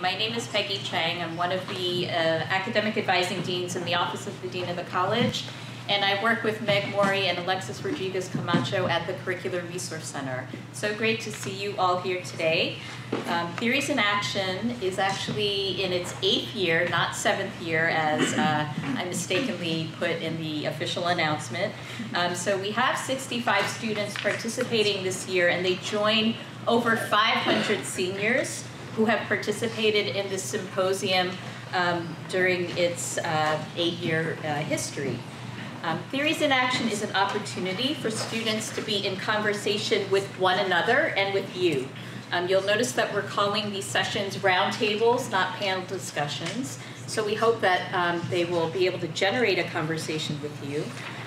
My name is Peggy Chang. I'm one of the uh, academic advising deans in the Office of the Dean of the College, and I work with Meg Mori and Alexis Rodriguez Camacho at the Curricular Resource Center. So great to see you all here today. Um, Theories in Action is actually in its eighth year, not seventh year, as uh, I mistakenly put in the official announcement. Um, so we have 65 students participating this year, and they join over 500 seniors who have participated in this symposium um, during its uh, eight-year uh, history. Um, Theories in Action is an opportunity for students to be in conversation with one another and with you. Um, you'll notice that we're calling these sessions roundtables, not panel discussions. So we hope that um, they will be able to generate a conversation with you.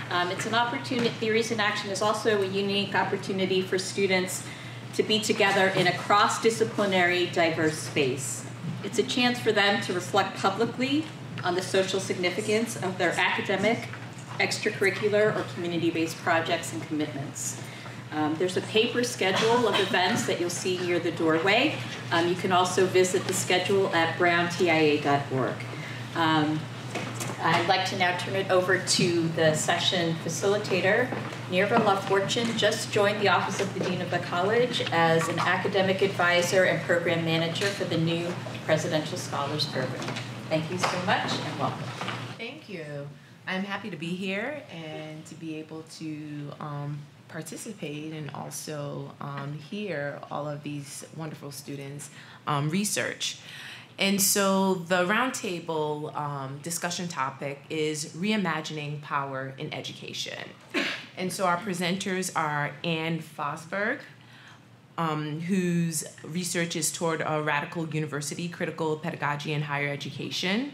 Um, it's an opportunity, Theories in Action is also a unique opportunity for students to be together in a cross-disciplinary, diverse space. It's a chance for them to reflect publicly on the social significance of their academic, extracurricular, or community-based projects and commitments. Um, there's a paper schedule of events that you'll see near the doorway. Um, you can also visit the schedule at browntia.org. Um, I'd like to now turn it over to the session facilitator, Nirva LaFortune just joined the Office of the Dean of the College as an academic advisor and program manager for the new Presidential Scholars Program. Thank you so much and welcome. Thank you. I'm happy to be here and to be able to um, participate and also um, hear all of these wonderful students um, research. And so the roundtable um, discussion topic is reimagining power in education. And so our presenters are Anne Fosburg, um, whose research is toward a radical university, critical pedagogy in higher education.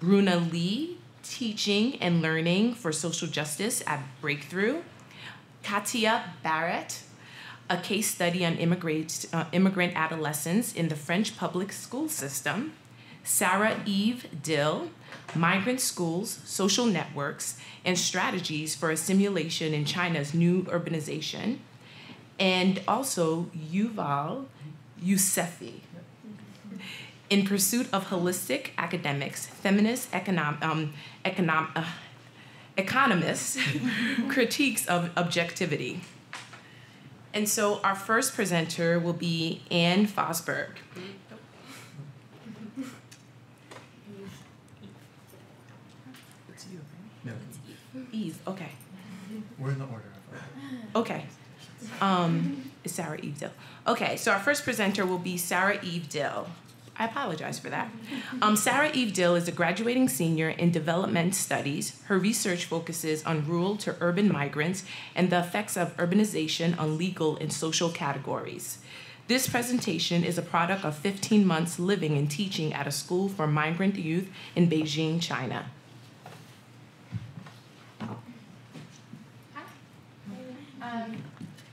Bruna Lee, teaching and learning for social justice at Breakthrough. Katya Barrett, a case study on immigrant, uh, immigrant adolescents in the French public school system. Sarah Eve Dill, Migrant Schools, Social Networks, and Strategies for Assimilation in China's New Urbanization. And also Yuval Yossefy, In Pursuit of Holistic Academics, Feminist econom- um, econom- uh, Economists, Critiques of Objectivity. And so our first presenter will be Anne Fosburg. No. Eve, okay. We're in the order of Okay. Um, Sarah Eve Dill. Okay, so our first presenter will be Sarah Eve Dill. I apologize for that. Um, Sarah Eve Dill is a graduating senior in development studies. Her research focuses on rural to urban migrants and the effects of urbanization on legal and social categories. This presentation is a product of 15 months living and teaching at a school for migrant youth in Beijing, China. Um,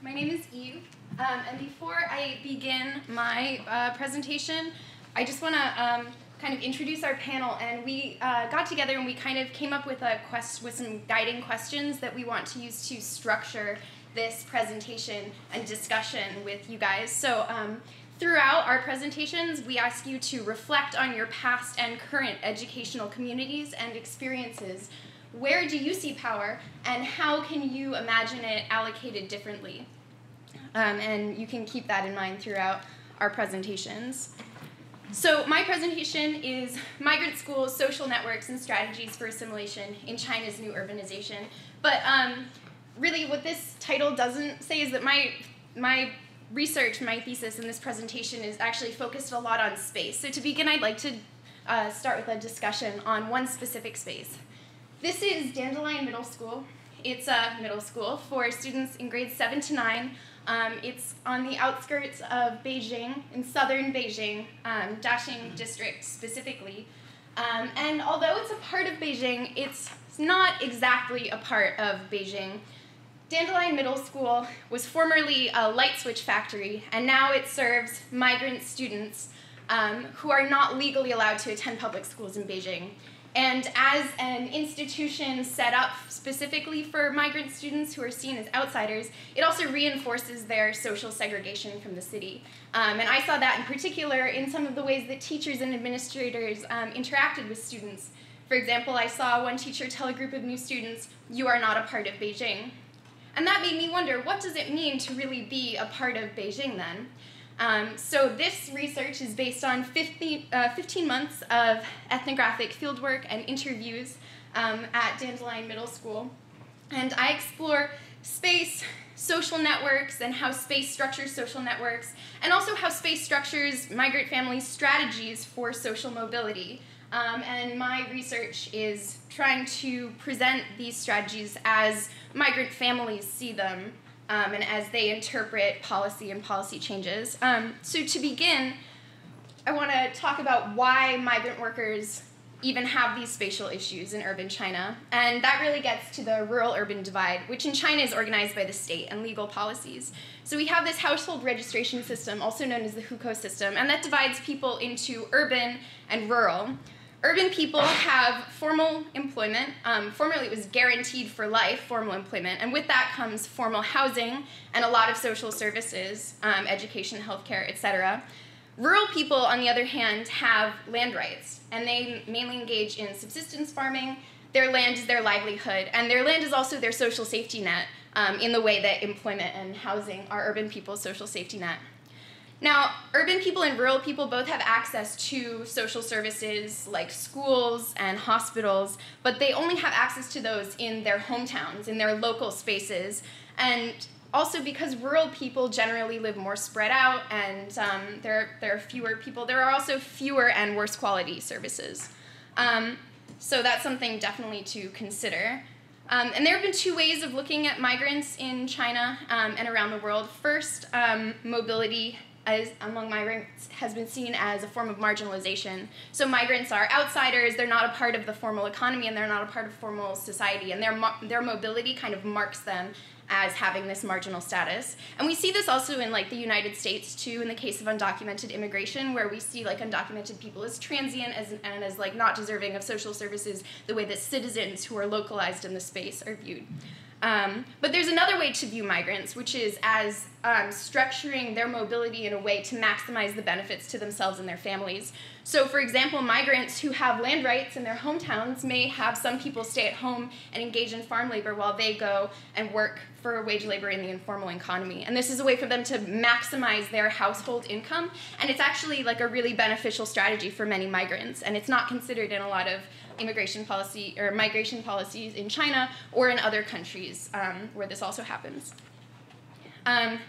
my name is Eve, um, and before I begin my uh, presentation, I just want to um, kind of introduce our panel. And we uh, got together and we kind of came up with a quest with some guiding questions that we want to use to structure this presentation and discussion with you guys. So. Um, throughout our presentations, we ask you to reflect on your past and current educational communities and experiences where do you see power, and how can you imagine it allocated differently? Um, and you can keep that in mind throughout our presentations. So, my presentation is Migrant Schools, Social Networks, and Strategies for Assimilation in China's New Urbanization. But um, really, what this title doesn't say is that my, my research, my thesis in this presentation is actually focused a lot on space. So, to begin, I'd like to uh, start with a discussion on one specific space. This is Dandelion Middle School. It's a middle school for students in grades 7 to 9. Um, it's on the outskirts of Beijing, in southern Beijing, um, Daxing district specifically. Um, and although it's a part of Beijing, it's not exactly a part of Beijing. Dandelion Middle School was formerly a light switch factory, and now it serves migrant students um, who are not legally allowed to attend public schools in Beijing. And as an institution set up specifically for migrant students who are seen as outsiders, it also reinforces their social segregation from the city. Um, and I saw that in particular in some of the ways that teachers and administrators um, interacted with students. For example, I saw one teacher tell a group of new students, You are not a part of Beijing. And that made me wonder what does it mean to really be a part of Beijing then? Um, so this research is based on 15, uh, 15 months of ethnographic fieldwork and interviews um, at Dandelion Middle School. And I explore space, social networks, and how space structures social networks, and also how space structures migrant families' strategies for social mobility. Um, and my research is trying to present these strategies as migrant families see them um, and as they interpret policy and policy changes. Um, so, to begin, I want to talk about why migrant workers even have these spatial issues in urban China. And that really gets to the rural urban divide, which in China is organized by the state and legal policies. So we have this household registration system, also known as the hukou system, and that divides people into urban and rural. Urban people have formal employment. Um, formerly, it was guaranteed for life, formal employment, and with that comes formal housing and a lot of social services, um, education, healthcare, etc. Rural people, on the other hand, have land rights, and they mainly engage in subsistence farming. Their land is their livelihood, and their land is also their social safety net um, in the way that employment and housing are urban people's social safety net. Now, urban people and rural people both have access to social services like schools and hospitals, but they only have access to those in their hometowns, in their local spaces. And also because rural people generally live more spread out and um, there, there are fewer people, there are also fewer and worse quality services. Um, so that's something definitely to consider. Um, and there have been two ways of looking at migrants in China um, and around the world. First, um, mobility as among migrants has been seen as a form of marginalization. So migrants are outsiders, they're not a part of the formal economy and they're not a part of formal society and their their mobility kind of marks them as having this marginal status. And we see this also in like the United States too in the case of undocumented immigration where we see like undocumented people as transient as and as like not deserving of social services the way that citizens who are localized in the space are viewed. Um, but there's another way to view migrants, which is as um, structuring their mobility in a way to maximize the benefits to themselves and their families. So, for example, migrants who have land rights in their hometowns may have some people stay at home and engage in farm labor while they go and work for wage labor in the informal economy. And this is a way for them to maximize their household income. And it's actually like a really beneficial strategy for many migrants. And it's not considered in a lot of immigration policy or migration policies in China or in other countries um, where this also happens. Um,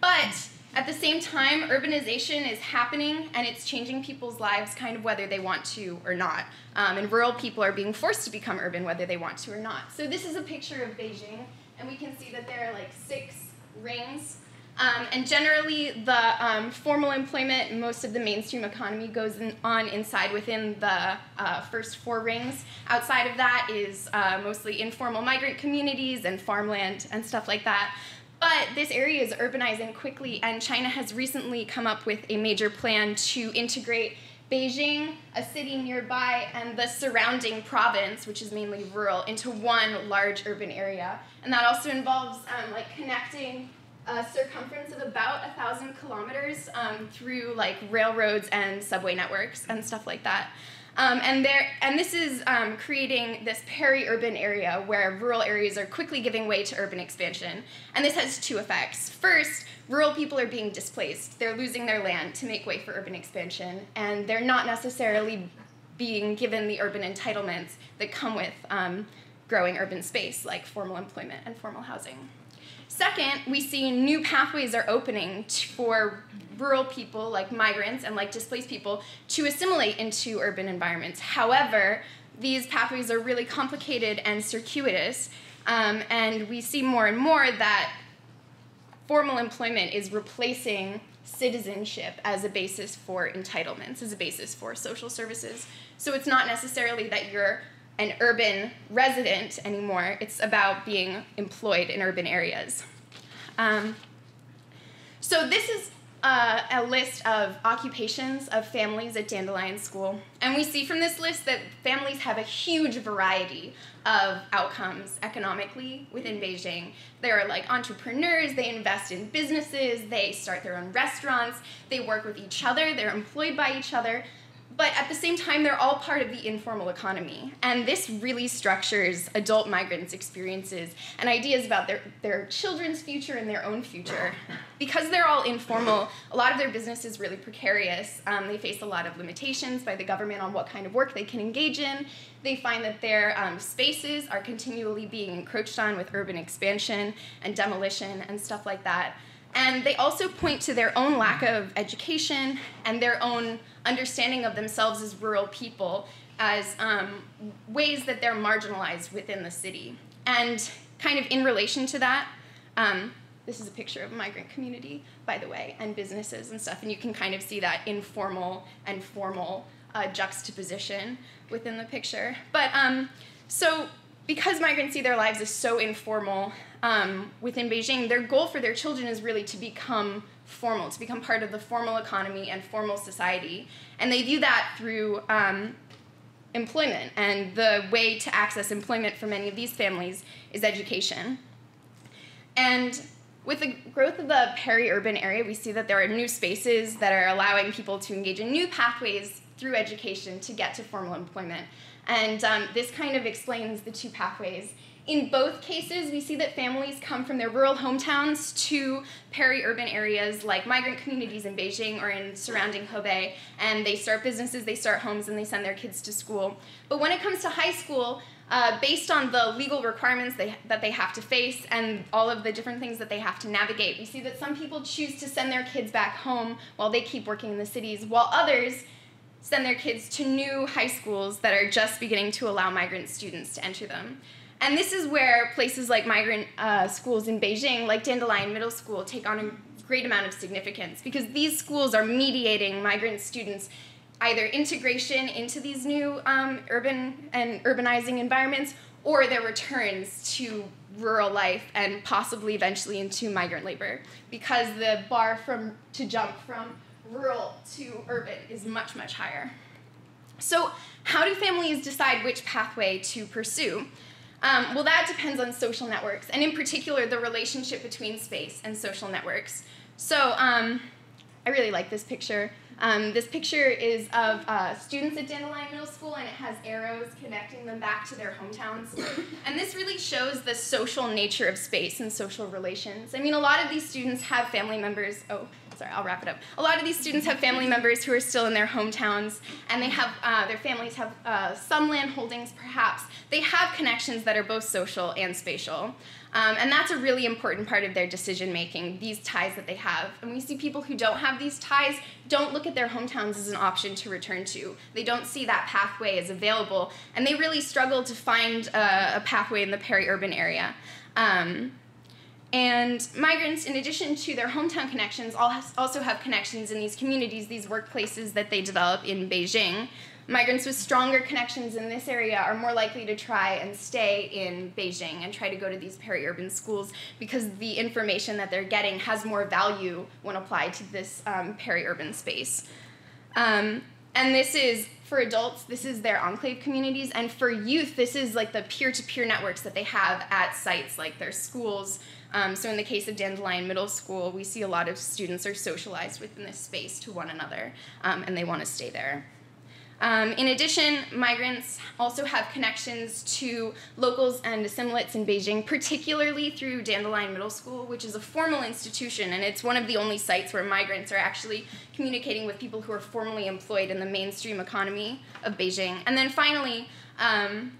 but at the same time, urbanization is happening and it's changing people's lives kind of whether they want to or not. Um, and rural people are being forced to become urban whether they want to or not. So this is a picture of Beijing, and we can see that there are like six rings um, and generally, the um, formal employment, most of the mainstream economy goes in, on inside within the uh, first four rings. Outside of that is uh, mostly informal migrant communities and farmland and stuff like that. But this area is urbanizing quickly, and China has recently come up with a major plan to integrate Beijing, a city nearby, and the surrounding province, which is mainly rural, into one large urban area. And that also involves um, like connecting a circumference of about a thousand kilometers um, through like railroads and subway networks and stuff like that. Um, and there, and this is um, creating this peri-urban area where rural areas are quickly giving way to urban expansion. And this has two effects. First, rural people are being displaced. They're losing their land to make way for urban expansion, and they're not necessarily being given the urban entitlements that come with um, growing urban space, like formal employment and formal housing. Second, we see new pathways are opening for rural people, like migrants and like displaced people, to assimilate into urban environments. However, these pathways are really complicated and circuitous, um, and we see more and more that formal employment is replacing citizenship as a basis for entitlements, as a basis for social services. So it's not necessarily that you're an urban resident anymore. It's about being employed in urban areas. Um, so this is uh, a list of occupations of families at Dandelion School. And we see from this list that families have a huge variety of outcomes economically within Beijing. They're like entrepreneurs, they invest in businesses, they start their own restaurants, they work with each other, they're employed by each other but at the same time, they're all part of the informal economy. And this really structures adult migrants' experiences and ideas about their, their children's future and their own future. Because they're all informal, a lot of their business is really precarious. Um, they face a lot of limitations by the government on what kind of work they can engage in. They find that their um, spaces are continually being encroached on with urban expansion and demolition and stuff like that. And they also point to their own lack of education and their own understanding of themselves as rural people as um, ways that they're marginalized within the city. And kind of in relation to that, um, this is a picture of a migrant community, by the way, and businesses and stuff, and you can kind of see that informal and formal uh, juxtaposition within the picture. But um, so because migrants see their lives as so informal um, within Beijing, their goal for their children is really to become formal, to become part of the formal economy and formal society. And they view that through um, employment. And the way to access employment for many of these families is education. And with the growth of the peri-urban area, we see that there are new spaces that are allowing people to engage in new pathways through education to get to formal employment. And um, this kind of explains the two pathways in both cases, we see that families come from their rural hometowns to peri-urban areas like migrant communities in Beijing or in surrounding Hebei, and they start businesses, they start homes, and they send their kids to school. But when it comes to high school, uh, based on the legal requirements they, that they have to face and all of the different things that they have to navigate, we see that some people choose to send their kids back home while they keep working in the cities, while others send their kids to new high schools that are just beginning to allow migrant students to enter them. And this is where places like migrant uh, schools in Beijing, like Dandelion Middle School, take on a great amount of significance because these schools are mediating migrant students either integration into these new um, urban and urbanizing environments or their returns to rural life and possibly eventually into migrant labor because the bar from to jump from rural to urban is much much higher. So how do families decide which pathway to pursue? Um, well, that depends on social networks, and in particular, the relationship between space and social networks. So, um, I really like this picture. Um, this picture is of uh, students at Dandelion Middle School, and it has arrows connecting them back to their hometowns. And this really shows the social nature of space and social relations. I mean, a lot of these students have family members. Oh, sorry, I'll wrap it up. A lot of these students have family members who are still in their hometowns, and they have uh, their families have uh, some land holdings, perhaps. They have connections that are both social and spatial. Um, and that's a really important part of their decision making, these ties that they have. And we see people who don't have these ties don't look at their hometowns as an option to return to. They don't see that pathway as available, and they really struggle to find a, a pathway in the peri urban area. Um, and migrants, in addition to their hometown connections, also have connections in these communities, these workplaces that they develop in Beijing. Migrants with stronger connections in this area are more likely to try and stay in Beijing and try to go to these peri-urban schools because the information that they're getting has more value when applied to this um, peri-urban space. Um, and this is for adults this is their enclave communities and for youth this is like the peer-to-peer networks that they have at sites like their schools um, so in the case of dandelion middle school we see a lot of students are socialized within this space to one another um, and they want to stay there um, in addition, migrants also have connections to locals and assimilates in Beijing, particularly through Dandelion Middle School, which is a formal institution, and it's one of the only sites where migrants are actually communicating with people who are formally employed in the mainstream economy of Beijing. And then finally, um,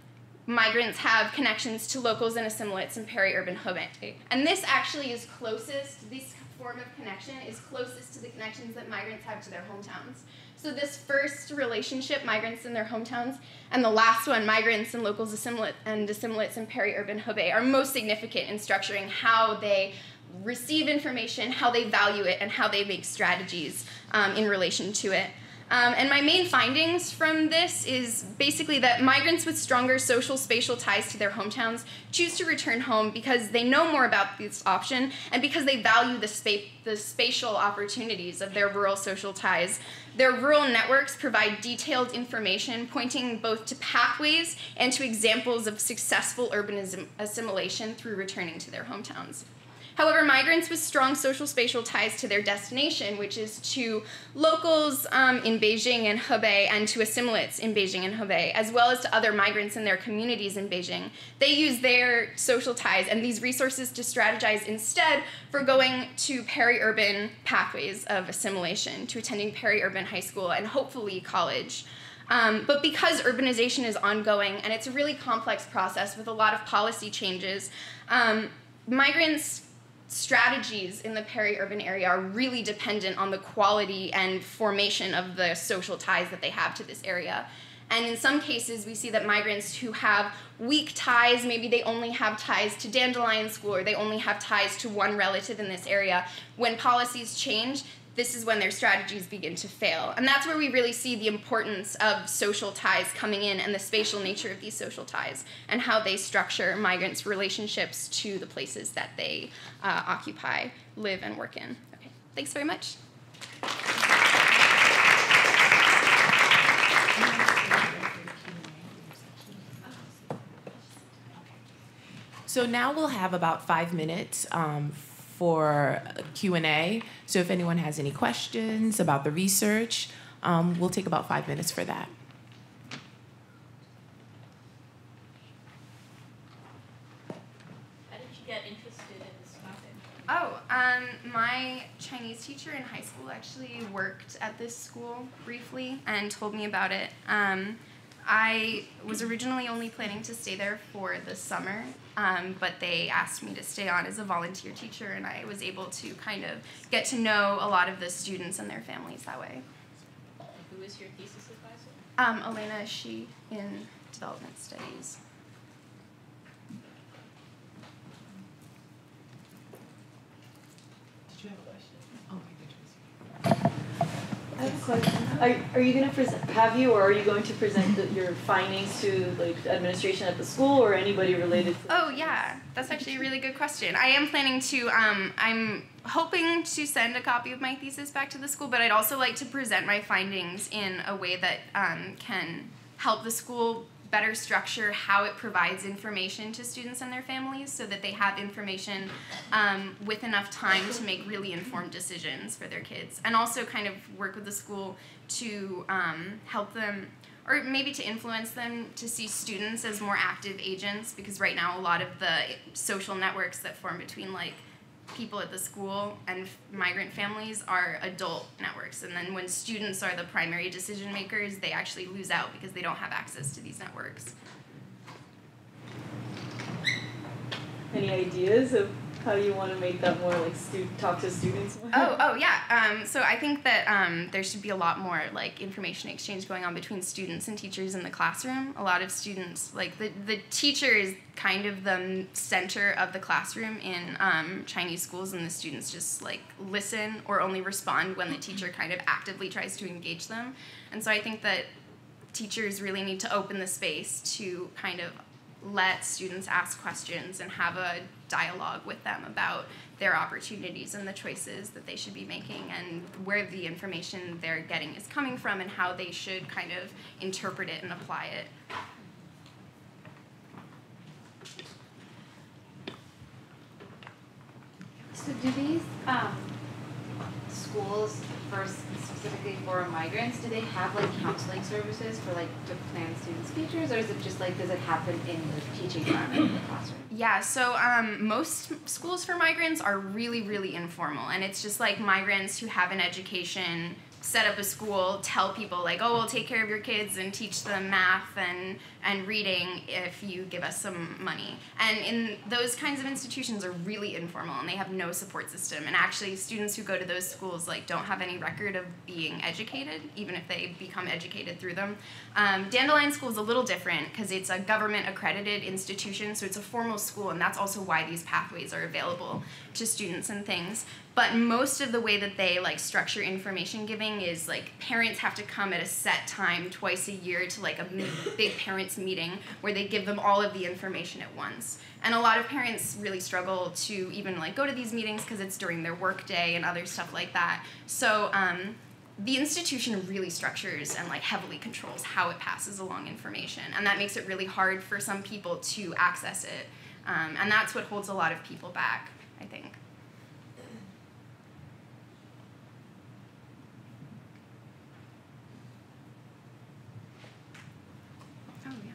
migrants have connections to locals and assimilates in peri-urban Hebei. And this actually is closest, this form of connection is closest to the connections that migrants have to their hometowns. So this first relationship, migrants in their hometowns, and the last one, migrants and locals assimilate and assimilates in peri-urban Hebei, are most significant in structuring how they receive information, how they value it, and how they make strategies um, in relation to it. Um, and my main findings from this is basically that migrants with stronger social spatial ties to their hometowns choose to return home because they know more about this option and because they value the, spa- the spatial opportunities of their rural social ties. Their rural networks provide detailed information pointing both to pathways and to examples of successful urban assimilation through returning to their hometowns. However, migrants with strong social spatial ties to their destination, which is to locals um, in Beijing and Hebei and to assimilates in Beijing and Hebei, as well as to other migrants in their communities in Beijing, they use their social ties and these resources to strategize instead for going to peri-urban pathways of assimilation, to attending peri-urban high school and hopefully college. Um, but because urbanization is ongoing and it's a really complex process with a lot of policy changes, um, migrants strategies in the peri-urban area are really dependent on the quality and formation of the social ties that they have to this area. And in some cases, we see that migrants who have weak ties, maybe they only have ties to Dandelion School or they only have ties to one relative in this area, when policies change, this is when their strategies begin to fail. And that's where we really see the importance of social ties coming in and the spatial nature of these social ties and how they structure migrants' relationships to the places that they uh, occupy, live, and work in. Okay, thanks very much. So now we'll have about five minutes um, for Q&A. So if anyone has any questions about the research, um, we'll take about five minutes for that. How did you get interested in this topic? Oh, um, my Chinese teacher in high school actually worked at this school briefly and told me about it. Um, I was originally only planning to stay there for the summer, um, but they asked me to stay on as a volunteer teacher, and I was able to kind of get to know a lot of the students and their families that way. Who is your thesis advisor? Um, Elena Shih in development studies. Did you have a question? Have a question. Are, are you going to present, have you, or are you going to present the, your findings to like administration at the school or anybody related to Oh, yeah. That's actually a really good question. I am planning to, um, I'm hoping to send a copy of my thesis back to the school, but I'd also like to present my findings in a way that um, can help the school better structure how it provides information to students and their families so that they have information um, with enough time to make really informed decisions for their kids. And also kind of work with the school to um, help them or maybe to influence them to see students as more active agents because right now a lot of the social networks that form between like people at the school and migrant families are adult networks. And then when students are the primary decision makers, they actually lose out because they don't have access to these networks. Any ideas of how do you want to make that more like stu- talk to students more? Oh, oh yeah. Um, so I think that um, there should be a lot more like information exchange going on between students and teachers in the classroom. A lot of students, like the, the teacher is kind of the center of the classroom in um, Chinese schools, and the students just like listen or only respond when the teacher kind of actively tries to engage them. And so I think that teachers really need to open the space to kind of let students ask questions and have a dialogue with them about their opportunities and the choices that they should be making and where the information they're getting is coming from and how they should kind of interpret it and apply it. So do these um, schools first specifically for migrants, do they have like counseling services for like to plan students' futures, or is it just like does it happen in the teaching environment in the classroom? Yeah, so um, most schools for migrants are really, really informal, and it's just like migrants who have an education set up a school, tell people like, oh, we'll take care of your kids and teach them math and and reading if you give us some money. And in those kinds of institutions are really informal and they have no support system. And actually, students who go to those schools like don't have any record of being educated, even if they become educated through them. Um, Dandelion School is a little different because it's a government accredited institution, so it's a formal school, and that's also why these pathways are available to students and things. But most of the way that they like structure information giving is like parents have to come at a set time twice a year to like a big parents meeting where they give them all of the information at once. And a lot of parents really struggle to even like go to these meetings because it's during their work day and other stuff like that. So um, the institution really structures and like heavily controls how it passes along information and that makes it really hard for some people to access it. Um, and that's what holds a lot of people back i think oh yeah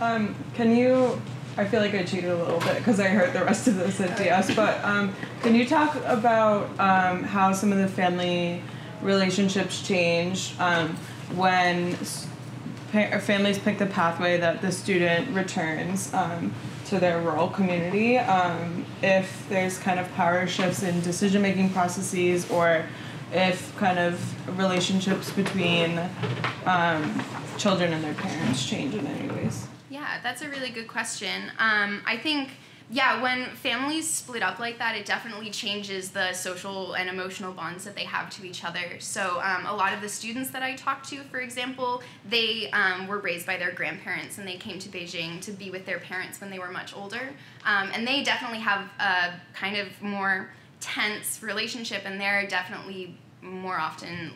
Um, can you? I feel like I cheated a little bit because I heard the rest of this at DS. But um, can you talk about um, how some of the family relationships change um, when pa- families pick the pathway that the student returns um, to their rural community? Um, if there's kind of power shifts in decision making processes, or if kind of relationships between children and their parents change in any ways? Yeah, that's a really good question. Um, I think, yeah, when families split up like that, it definitely changes the social and emotional bonds that they have to each other. So, um, a lot of the students that I talked to, for example, they um, were raised by their grandparents and they came to Beijing to be with their parents when they were much older. Um, and they definitely have a kind of more tense relationship, and they're definitely more often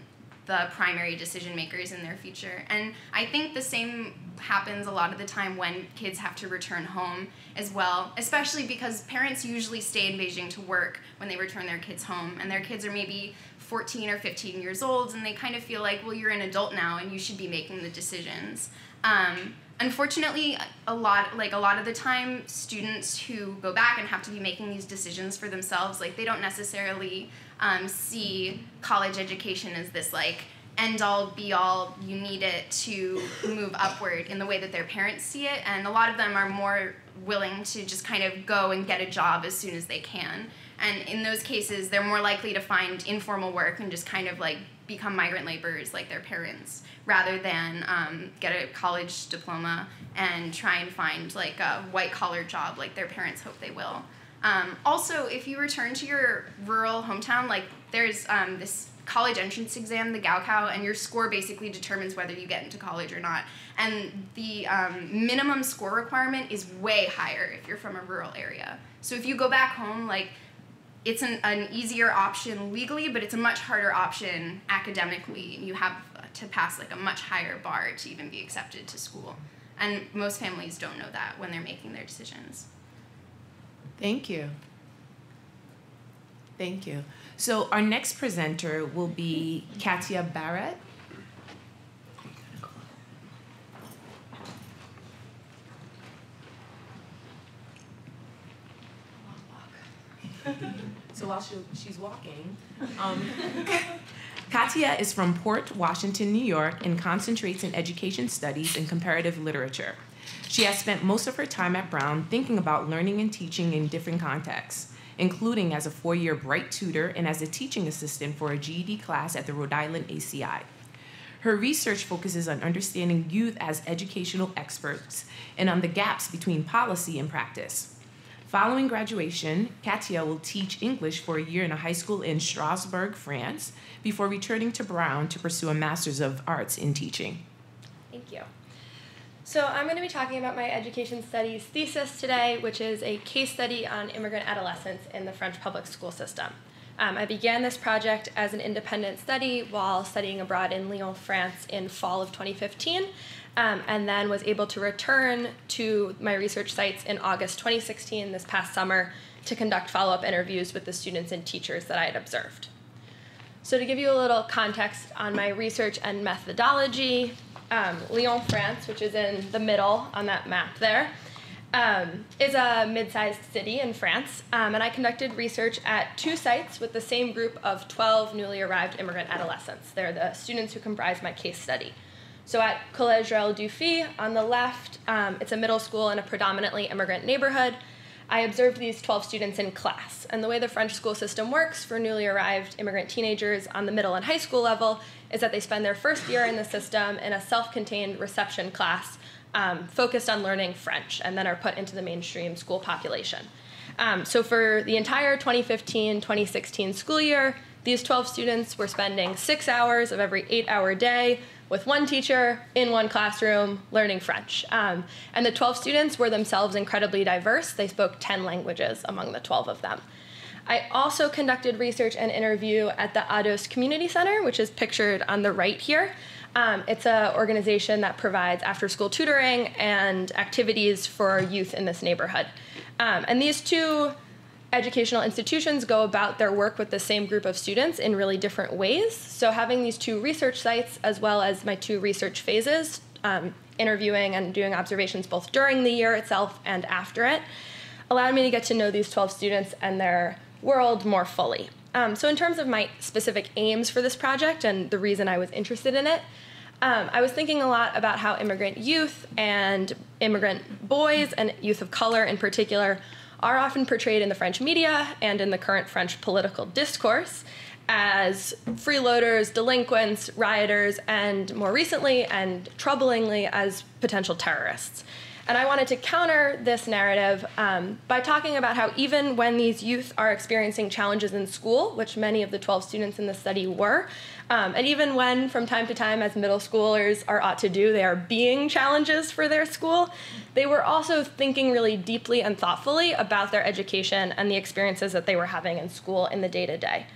the primary decision makers in their future. And I think the same happens a lot of the time when kids have to return home as well, especially because parents usually stay in Beijing to work when they return their kids home, and their kids are maybe 14 or 15 years old, and they kind of feel like, well, you're an adult now and you should be making the decisions. Um, unfortunately a lot like a lot of the time students who go back and have to be making these decisions for themselves like they don't necessarily um, see college education as this like end all be all you need it to move upward in the way that their parents see it. And a lot of them are more willing to just kind of go and get a job as soon as they can. And in those cases they're more likely to find informal work and just kind of like become migrant laborers like their parents rather than um, get a college diploma and try and find like a white collar job like their parents hope they will um, also if you return to your rural hometown like there's um, this college entrance exam the gaokao and your score basically determines whether you get into college or not and the um, minimum score requirement is way higher if you're from a rural area so if you go back home like it's an, an easier option legally, but it's a much harder option academically. You have to pass like a much higher bar to even be accepted to school. And most families don't know that when they're making their decisions. Thank you. Thank you. So our next presenter will be Katya Barrett. So while she, she's walking, um, Katya is from Port Washington, New York, and concentrates in education studies and comparative literature. She has spent most of her time at Brown thinking about learning and teaching in different contexts, including as a four year BRYTE tutor and as a teaching assistant for a GED class at the Rhode Island ACI. Her research focuses on understanding youth as educational experts and on the gaps between policy and practice. Following graduation, Katya will teach English for a year in a high school in Strasbourg, France, before returning to Brown to pursue a Master's of Arts in Teaching. So I'm going to be talking about my education studies thesis today, which is a case study on immigrant adolescents in the French public school system. Um, I began this project as an independent study while studying abroad in Lyon, France in fall of 2015, um, and then was able to return to my research sites in August 2016, this past summer, to conduct follow up interviews with the students and teachers that I had observed. So, to give you a little context on my research and methodology, um, Lyon, France, which is in the middle on that map there, um, is a mid sized city in France. Um, and I conducted research at two sites with the same group of 12 newly arrived immigrant adolescents. They're the students who comprise my case study. So at Collège Raoul Dufy on the left, um, it's a middle school in a predominantly immigrant neighborhood. I observed these 12 students in class. And the way the French school system works for newly arrived immigrant teenagers on the middle and high school level is that they spend their first year in the system in a self contained reception class um, focused on learning French and then are put into the mainstream school population. Um, so for the entire 2015-2016 school year, these 12 students were spending six hours of every eight-hour day with one teacher in one classroom learning French. Um, and the 12 students were themselves incredibly diverse. They spoke 10 languages among the 12 of them. I also conducted research and interview at the Ados Community Center, which is pictured on the right here. Um, it's an organization that provides after school tutoring and activities for youth in this neighborhood. Um, and these two educational institutions go about their work with the same group of students in really different ways. So, having these two research sites, as well as my two research phases, um, interviewing and doing observations both during the year itself and after it, allowed me to get to know these 12 students and their world more fully. Um, so, in terms of my specific aims for this project and the reason I was interested in it, um, I was thinking a lot about how immigrant youth and immigrant boys and youth of color in particular are often portrayed in the French media and in the current French political discourse as freeloaders, delinquents, rioters, and more recently and troublingly as potential terrorists. And I wanted to counter this narrative um, by talking about how even when these youth are experiencing challenges in school, which many of the 12 students in the study were, um, and even when from time to time, as middle schoolers are ought to do, they are being challenges for their school, they were also thinking really deeply and thoughtfully about their education and the experiences that they were having in school in the day to day.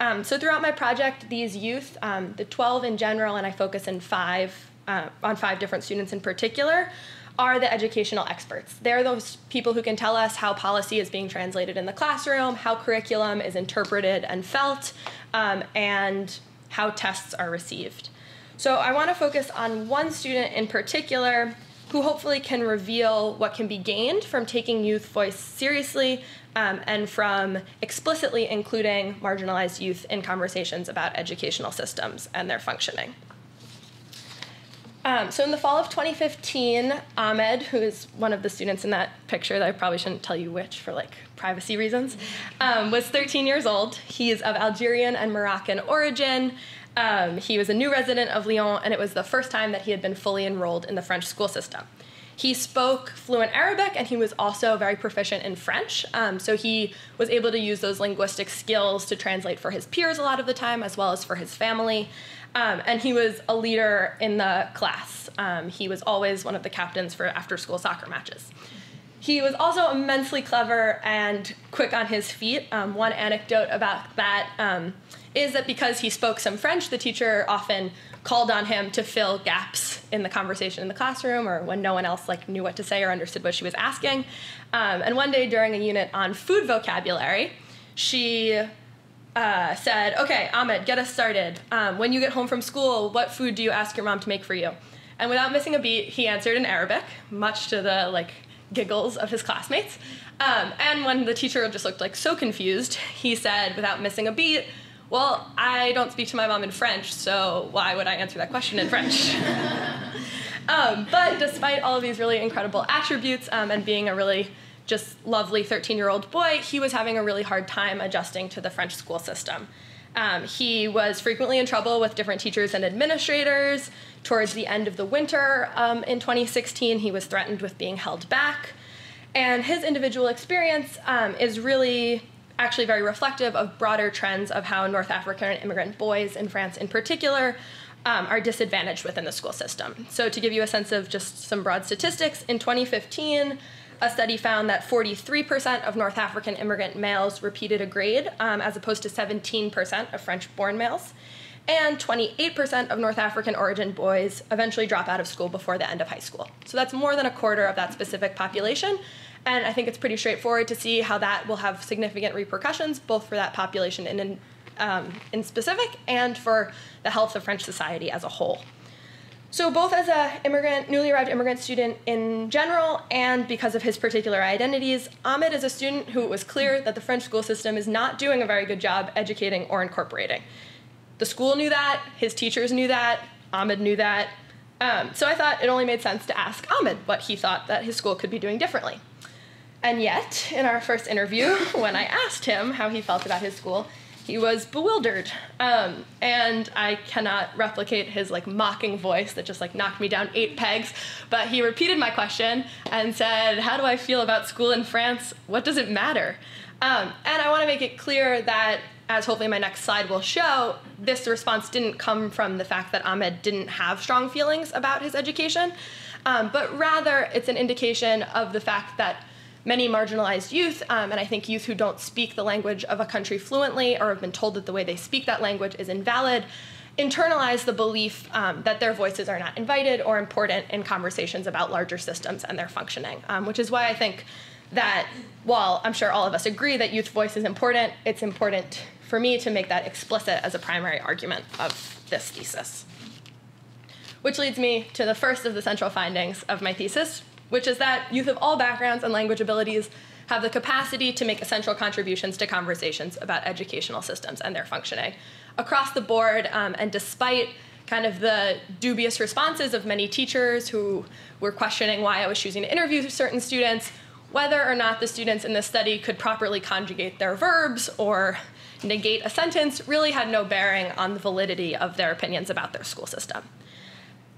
Um, so throughout my project, these youth, um, the 12 in general, and I focus in five uh, on five different students in particular, are the educational experts. They're those people who can tell us how policy is being translated in the classroom, how curriculum is interpreted and felt, um, and how tests are received. So I want to focus on one student in particular who hopefully can reveal what can be gained from taking youth voice seriously um, and from explicitly including marginalized youth in conversations about educational systems and their functioning. Um, so in the fall of 2015, Ahmed, who is one of the students in that picture that I probably shouldn't tell you which for like privacy reasons, um, was 13 years old. He is of Algerian and Moroccan origin. Um, he was a new resident of Lyon, and it was the first time that he had been fully enrolled in the French school system. He spoke fluent Arabic and he was also very proficient in French. Um, so he was able to use those linguistic skills to translate for his peers a lot of the time, as well as for his family. Um, and he was a leader in the class. Um, he was always one of the captains for after school soccer matches. He was also immensely clever and quick on his feet. Um, one anecdote about that um, is that because he spoke some French, the teacher often called on him to fill gaps in the conversation in the classroom or when no one else like knew what to say or understood what she was asking. Um, and one day during a unit on food vocabulary, she uh, said, Okay, Ahmed, get us started. Um, when you get home from school, what food do you ask your mom to make for you? And without missing a beat, he answered in Arabic, much to the like giggles of his classmates. Um, and when the teacher just looked like so confused, he said, without missing a beat, well, I don't speak to my mom in French, so why would I answer that question in French? um, but despite all of these really incredible attributes um, and being a really just lovely 13 year old boy, he was having a really hard time adjusting to the French school system. Um, he was frequently in trouble with different teachers and administrators. Towards the end of the winter um, in 2016, he was threatened with being held back. And his individual experience um, is really actually very reflective of broader trends of how North African immigrant boys in France, in particular, um, are disadvantaged within the school system. So, to give you a sense of just some broad statistics, in 2015, a study found that 43% of North African immigrant males repeated a grade, um, as opposed to 17% of French born males. And 28% of North African origin boys eventually drop out of school before the end of high school. So that's more than a quarter of that specific population. And I think it's pretty straightforward to see how that will have significant repercussions, both for that population in, um, in specific and for the health of French society as a whole. So both as a immigrant, newly arrived immigrant student in general, and because of his particular identities, Ahmed is a student who it was clear that the French school system is not doing a very good job educating or incorporating. The school knew that, his teachers knew that, Ahmed knew that. Um, so I thought it only made sense to ask Ahmed what he thought that his school could be doing differently. And yet, in our first interview, when I asked him how he felt about his school, he was bewildered. Um, and I cannot replicate his like mocking voice that just like knocked me down eight pegs. But he repeated my question and said, How do I feel about school in France? What does it matter? Um, and I want to make it clear that, as hopefully my next slide will show, this response didn't come from the fact that Ahmed didn't have strong feelings about his education, um, but rather it's an indication of the fact that many marginalized youth, um, and I think youth who don't speak the language of a country fluently or have been told that the way they speak that language is invalid, internalize the belief um, that their voices are not invited or important in conversations about larger systems and their functioning, um, which is why I think that while I'm sure all of us agree that youth voice is important, it's important for me to make that explicit as a primary argument of this thesis. Which leads me to the first of the central findings of my thesis, which is that youth of all backgrounds and language abilities have the capacity to make essential contributions to conversations about educational systems and their functioning. Across the board, um, and despite kind of the dubious responses of many teachers who were questioning why I was choosing to interview certain students, whether or not the students in this study could properly conjugate their verbs or negate a sentence really had no bearing on the validity of their opinions about their school system.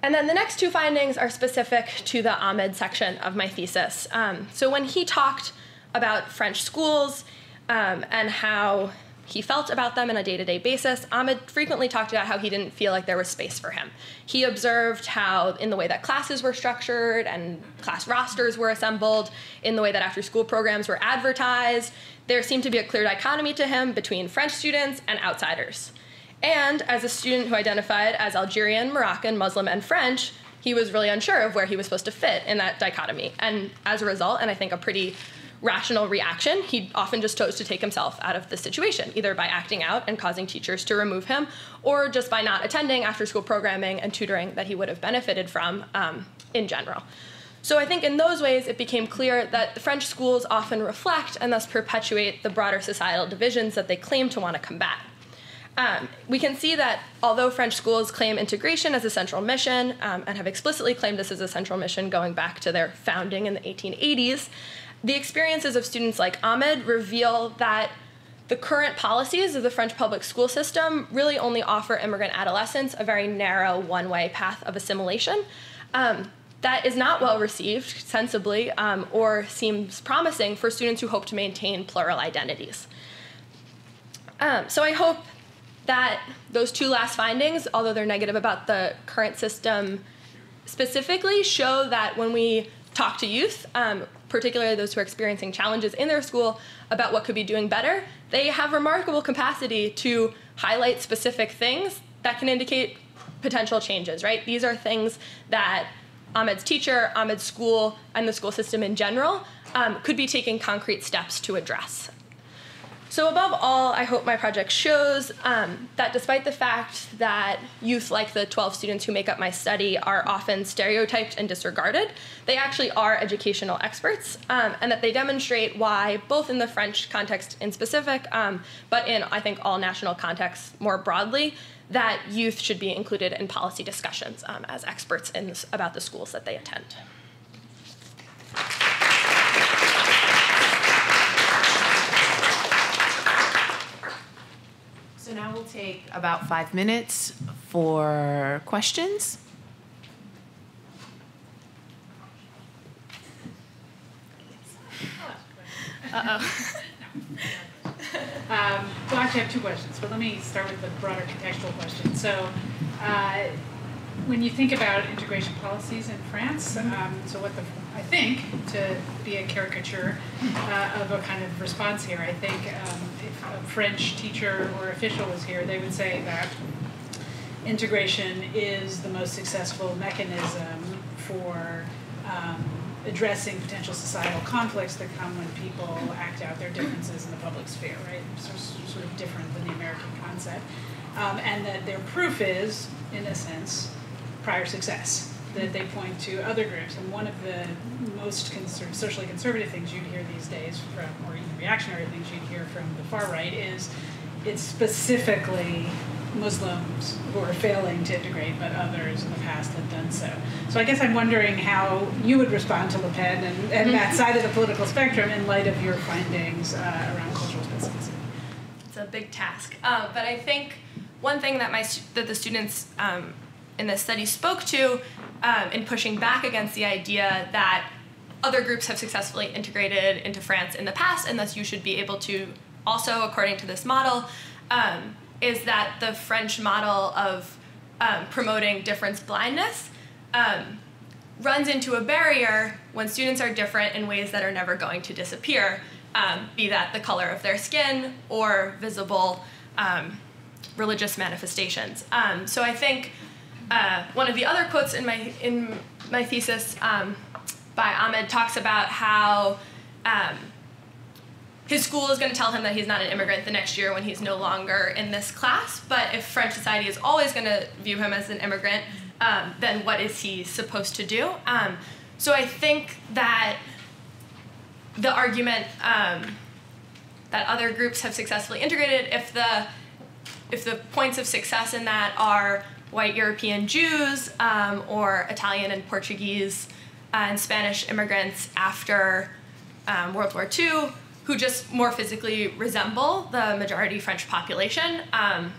And then the next two findings are specific to the Ahmed section of my thesis. Um, so when he talked about French schools um, and how he felt about them on a day to day basis, Ahmed frequently talked about how he didn't feel like there was space for him. He observed how, in the way that classes were structured and class rosters were assembled, in the way that after school programs were advertised, there seemed to be a clear dichotomy to him between French students and outsiders. And as a student who identified as Algerian, Moroccan, Muslim, and French, he was really unsure of where he was supposed to fit in that dichotomy. And as a result, and I think a pretty rational reaction, he often just chose to take himself out of the situation, either by acting out and causing teachers to remove him, or just by not attending after school programming and tutoring that he would have benefited from um, in general. So I think in those ways it became clear that the French schools often reflect and thus perpetuate the broader societal divisions that they claim to want to combat. Um, we can see that although French schools claim integration as a central mission um, and have explicitly claimed this as a central mission going back to their founding in the 1880s, the experiences of students like Ahmed reveal that the current policies of the French public school system really only offer immigrant adolescents a very narrow one way path of assimilation. Um, that is not well received, sensibly, um, or seems promising for students who hope to maintain plural identities. Um, so I hope that those two last findings, although they're negative about the current system specifically, show that when we talk to youth, um, particularly those who are experiencing challenges in their school, about what could be doing better, they have remarkable capacity to highlight specific things that can indicate potential changes, right? These are things that Ahmed's teacher, Ahmed's school, and the school system in general um, could be taking concrete steps to address. So, above all, I hope my project shows um, that despite the fact that youth, like the 12 students who make up my study, are often stereotyped and disregarded, they actually are educational experts, um, and that they demonstrate why, both in the French context in specific, um, but in, I think, all national contexts more broadly, that youth should be included in policy discussions um, as experts in about the schools that they attend. So now we'll take about five minutes for questions. Uh-oh. um, well, actually, I have two questions, but let me start with the broader contextual question. So, uh, when you think about integration policies in France, um, so what the I think to be a caricature uh, of a kind of response here, I think um, if a French teacher or official was here, they would say that integration is the most successful mechanism for um, addressing potential societal conflicts that come when people act out their differences in the public sphere, right? So, sort of different than the American concept. Um, and that their proof is, in a sense, prior success. That they point to other groups. And one of the most conser- socially conservative things you'd hear these days from, or even reactionary things you'd hear from the far right, is it's specifically Muslims who are failing to integrate, but others in the past have done so. So I guess I'm wondering how you would respond to Le Pen and, and that side of the political spectrum in light of your findings uh, around cultural specificity. It's a big task. Uh, but I think one thing that my that the students um, in this study spoke to um, in pushing back against the idea that other groups have successfully integrated into France in the past, and thus you should be able to also, according to this model, um, is that the French model of um, promoting difference blindness um, runs into a barrier when students are different in ways that are never going to disappear, um, be that the color of their skin or visible um, religious manifestations. Um, so I think uh, one of the other quotes in my in my thesis um, by Ahmed talks about how um, his school is going to tell him that he's not an immigrant the next year when he's no longer in this class. But if French society is always going to view him as an immigrant, um, then what is he supposed to do? Um, so I think that the argument um, that other groups have successfully integrated, if the if the points of success in that are white European Jews um, or Italian and Portuguese and Spanish immigrants after um, World War II, who just more physically resemble the majority French population. Um,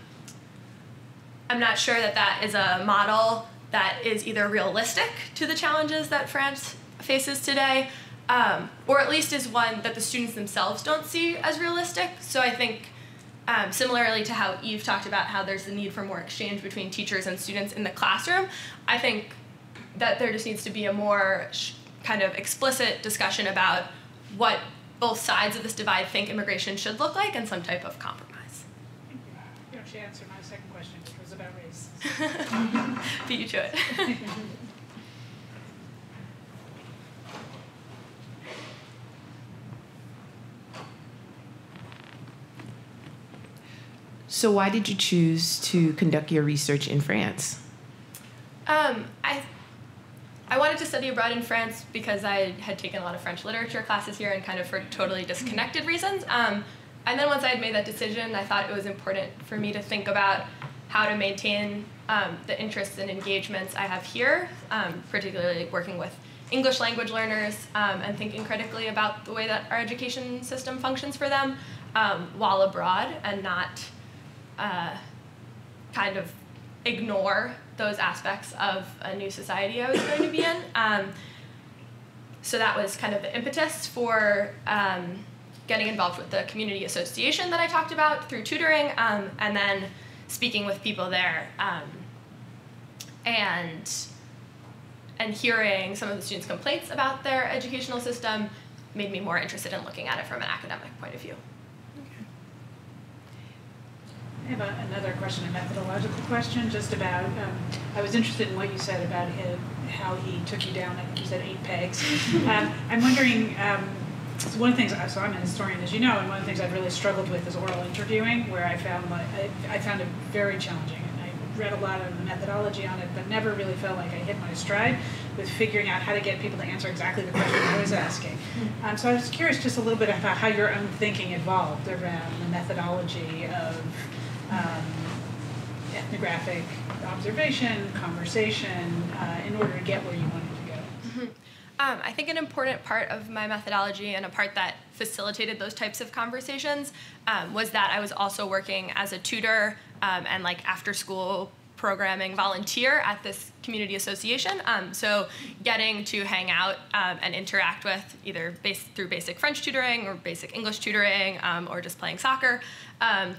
I'm not sure that that is a model that is either realistic to the challenges that France faces today, um, or at least is one that the students themselves don't see as realistic. So I think um, similarly to how Eve talked about how there's the need for more exchange between teachers and students in the classroom, I think that there just needs to be a more sh- kind of explicit discussion about what both sides of this divide think immigration should look like and some type of compromise. You actually answered my second question, which was about race. Beat you to it. So, why did you choose to conduct your research in France? Um, I I wanted to study abroad in France because I had taken a lot of French literature classes here and kind of for totally disconnected reasons. Um, and then once I had made that decision, I thought it was important for me to think about how to maintain um, the interests and engagements I have here, um, particularly working with English language learners um, and thinking critically about the way that our education system functions for them um, while abroad and not uh, kind of ignore those aspects of a new society I was going to be in. Um, so that was kind of the impetus for um, getting involved with the community association that I talked about through tutoring, um, and then speaking with people there, um, and and hearing some of the students' complaints about their educational system made me more interested in looking at it from an academic point of view. I have a, another question, a methodological question, just about. Um, I was interested in what you said about him, how he took you down. I think you said eight pegs. um, I'm wondering. Um, so one of the things, so I'm a historian, as you know, and one of the things I've really struggled with is oral interviewing, where I found like I, I found it very challenging, and I read a lot of the methodology on it, but never really felt like I hit my stride with figuring out how to get people to answer exactly the question I was asking. Um, so I was curious just a little bit about how your own thinking evolved around the methodology of um, ethnographic observation, conversation, uh, in order to get where you wanted to go? Um, I think an important part of my methodology and a part that facilitated those types of conversations um, was that I was also working as a tutor um, and like after school programming volunteer at this community association. Um, so getting to hang out um, and interact with either base, through basic French tutoring or basic English tutoring or just playing soccer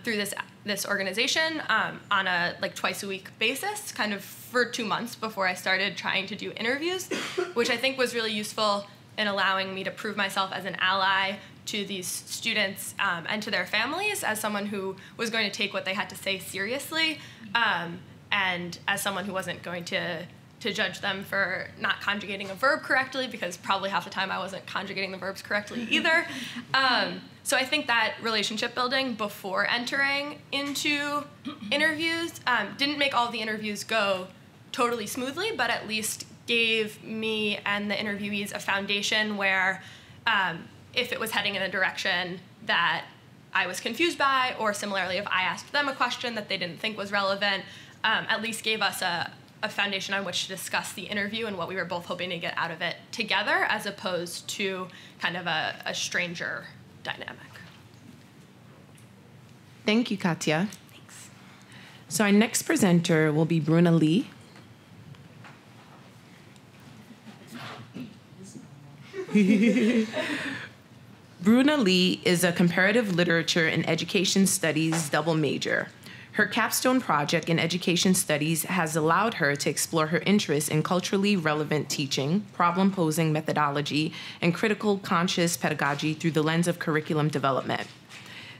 through this this organization um, on a like twice a week basis, kind of for two months before I started trying to do interviews, which I think was really useful in allowing me to prove myself as an ally to these students um, and to their families as someone who was going to take what they had to say seriously um, and as someone who wasn't going to to judge them for not conjugating a verb correctly because probably half the time I wasn't conjugating the verbs correctly either. Um, so I think that relationship building before entering into interviews um, didn't make all the interviews go totally smoothly, but at least gave me and the interviewees a foundation where um, if it was heading in a direction that I was confused by, or similarly, if I asked them a question that they didn't think was relevant, um, at least gave us a, a foundation on which to discuss the interview and what we were both hoping to get out of it together, as opposed to kind of a, a stranger dynamic. Thank you, Katya. Thanks. So our next presenter will be Bruna Lee. Bruna Lee is a comparative literature and education studies double major. Her capstone project in education studies has allowed her to explore her interests in culturally relevant teaching, problem posing methodology, and critical conscious pedagogy through the lens of curriculum development.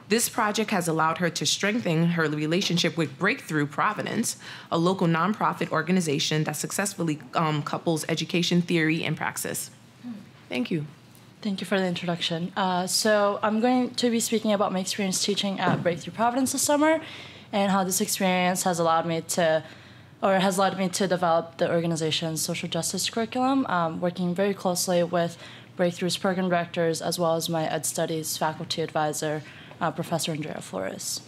This project has allowed her to strengthen her relationship with Breakthrough Providence, a local nonprofit organization that successfully um, couples education theory and praxis. Thank you. Thank you for the introduction. Uh, so, I'm going to be speaking about my experience teaching at Breakthrough Providence this summer and how this experience has allowed me to, or has led me to develop the organization's social justice curriculum, um, working very closely with Breakthrough's program directors as well as my Ed Studies faculty advisor, uh, Professor Andrea Flores.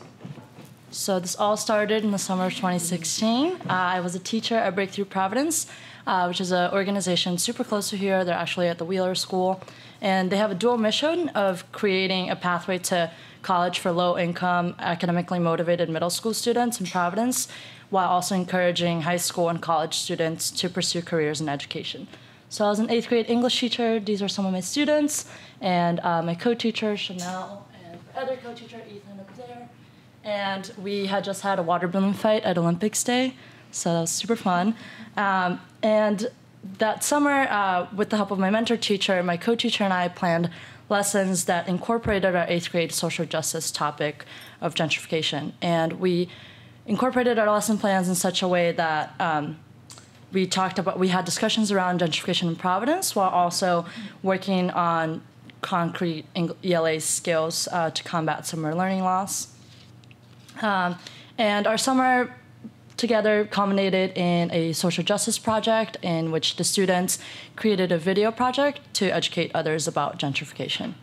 So this all started in the summer of 2016. Uh, I was a teacher at Breakthrough Providence, uh, which is an organization super close to here. They're actually at the Wheeler School, and they have a dual mission of creating a pathway to college for low-income, academically motivated middle school students in Providence, while also encouraging high school and college students to pursue careers in education. So I was an eighth grade English teacher. These are some of my students, and uh, my co-teacher Chanel and other co-teacher Ethan up there, and we had just had a water balloon fight at Olympics Day, so that was super fun. Um, and that summer, uh, with the help of my mentor teacher, my co-teacher and I planned lessons that incorporated our eighth grade social justice topic of gentrification, and we incorporated our lesson plans in such a way that. Um, we talked about we had discussions around gentrification in Providence while also working on concrete ELA skills uh, to combat summer learning loss. Um, and our summer together culminated in a social justice project in which the students created a video project to educate others about gentrification.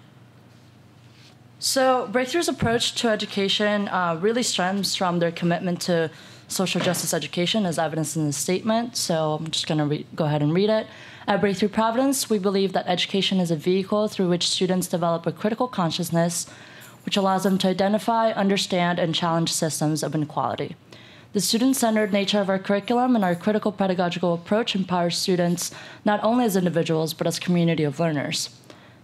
So, Breakthrough's approach to education uh, really stems from their commitment to social justice education, as evidenced in the statement. So, I'm just going to go ahead and read it. At Breakthrough Providence, we believe that education is a vehicle through which students develop a critical consciousness which allows them to identify, understand, and challenge systems of inequality. The student centered nature of our curriculum and our critical pedagogical approach empowers students not only as individuals but as community of learners.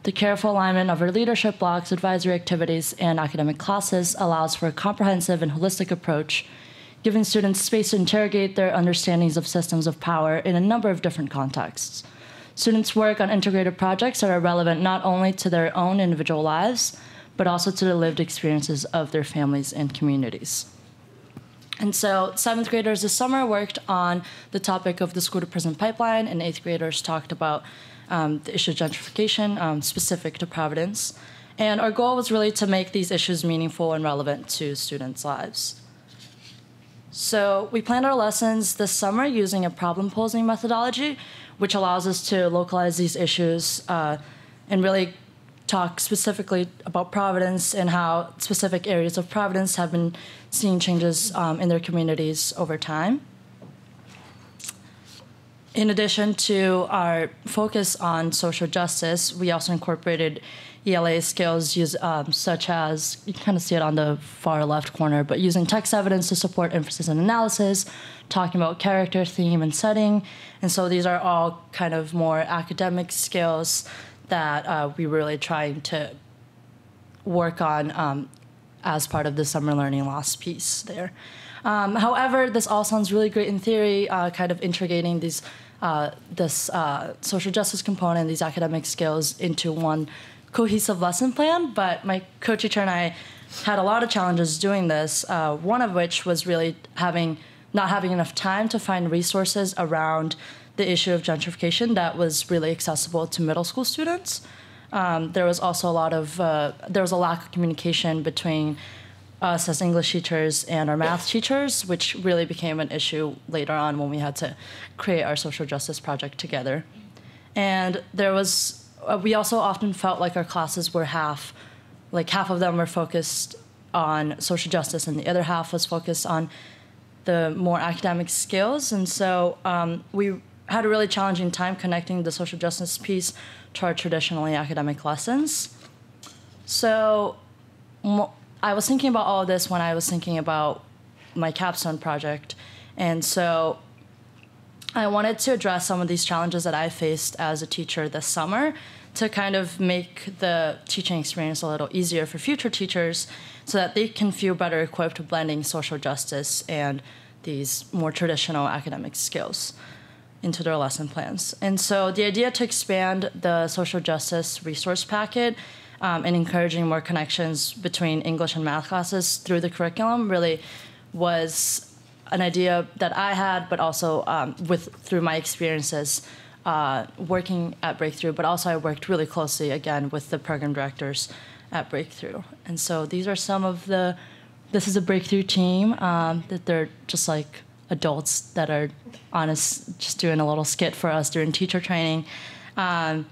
The careful alignment of our leadership blocks, advisory activities, and academic classes allows for a comprehensive and holistic approach, giving students space to interrogate their understandings of systems of power in a number of different contexts. Students work on integrated projects that are relevant not only to their own individual lives, but also to the lived experiences of their families and communities. And so, seventh graders this summer worked on the topic of the school to prison pipeline, and eighth graders talked about um, the issue of gentrification um, specific to Providence. And our goal was really to make these issues meaningful and relevant to students' lives. So, we planned our lessons this summer using a problem posing methodology, which allows us to localize these issues uh, and really talk specifically about Providence and how specific areas of Providence have been seeing changes um, in their communities over time. In addition to our focus on social justice, we also incorporated ELA skills use, um, such as, you kind of see it on the far left corner, but using text evidence to support emphasis and analysis, talking about character, theme, and setting. And so these are all kind of more academic skills that uh, we were really trying to work on um, as part of the summer learning loss piece there. Um, however, this all sounds really great in theory, uh, kind of integrating these uh, this uh, social justice component, these academic skills into one cohesive lesson plan. But my co-teacher and I had a lot of challenges doing this. Uh, one of which was really having not having enough time to find resources around the issue of gentrification that was really accessible to middle school students. Um, there was also a lot of uh, there was a lack of communication between us as English teachers and our math teachers, which really became an issue later on when we had to create our social justice project together. And there was uh, we also often felt like our classes were half, like half of them were focused on social justice and the other half was focused on the more academic skills. And so um, we had a really challenging time connecting the social justice piece to our traditionally academic lessons. So, I was thinking about all this when I was thinking about my capstone project, and so I wanted to address some of these challenges that I faced as a teacher this summer to kind of make the teaching experience a little easier for future teachers so that they can feel better equipped to blending social justice and these more traditional academic skills into their lesson plans. And so the idea to expand the social justice resource packet um, and encouraging more connections between English and math classes through the curriculum really was an idea that I had, but also um, with through my experiences uh, working at Breakthrough. But also I worked really closely again with the program directors at Breakthrough. And so these are some of the. This is a Breakthrough team um, that they're just like adults that are honest, just doing a little skit for us during teacher training. Um,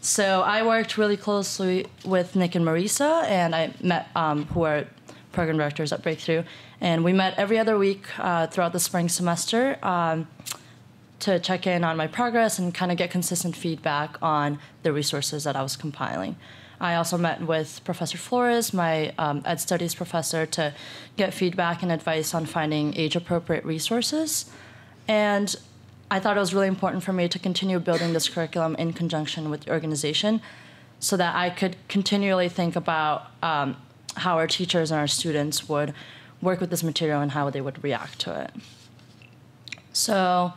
so I worked really closely with Nick and Marisa, and I met um, who are program directors at Breakthrough, and we met every other week uh, throughout the spring semester um, to check in on my progress and kind of get consistent feedback on the resources that I was compiling. I also met with Professor Flores, my um, Ed Studies professor, to get feedback and advice on finding age appropriate resources. And I thought it was really important for me to continue building this curriculum in conjunction with the organization so that I could continually think about um, how our teachers and our students would work with this material and how they would react to it. So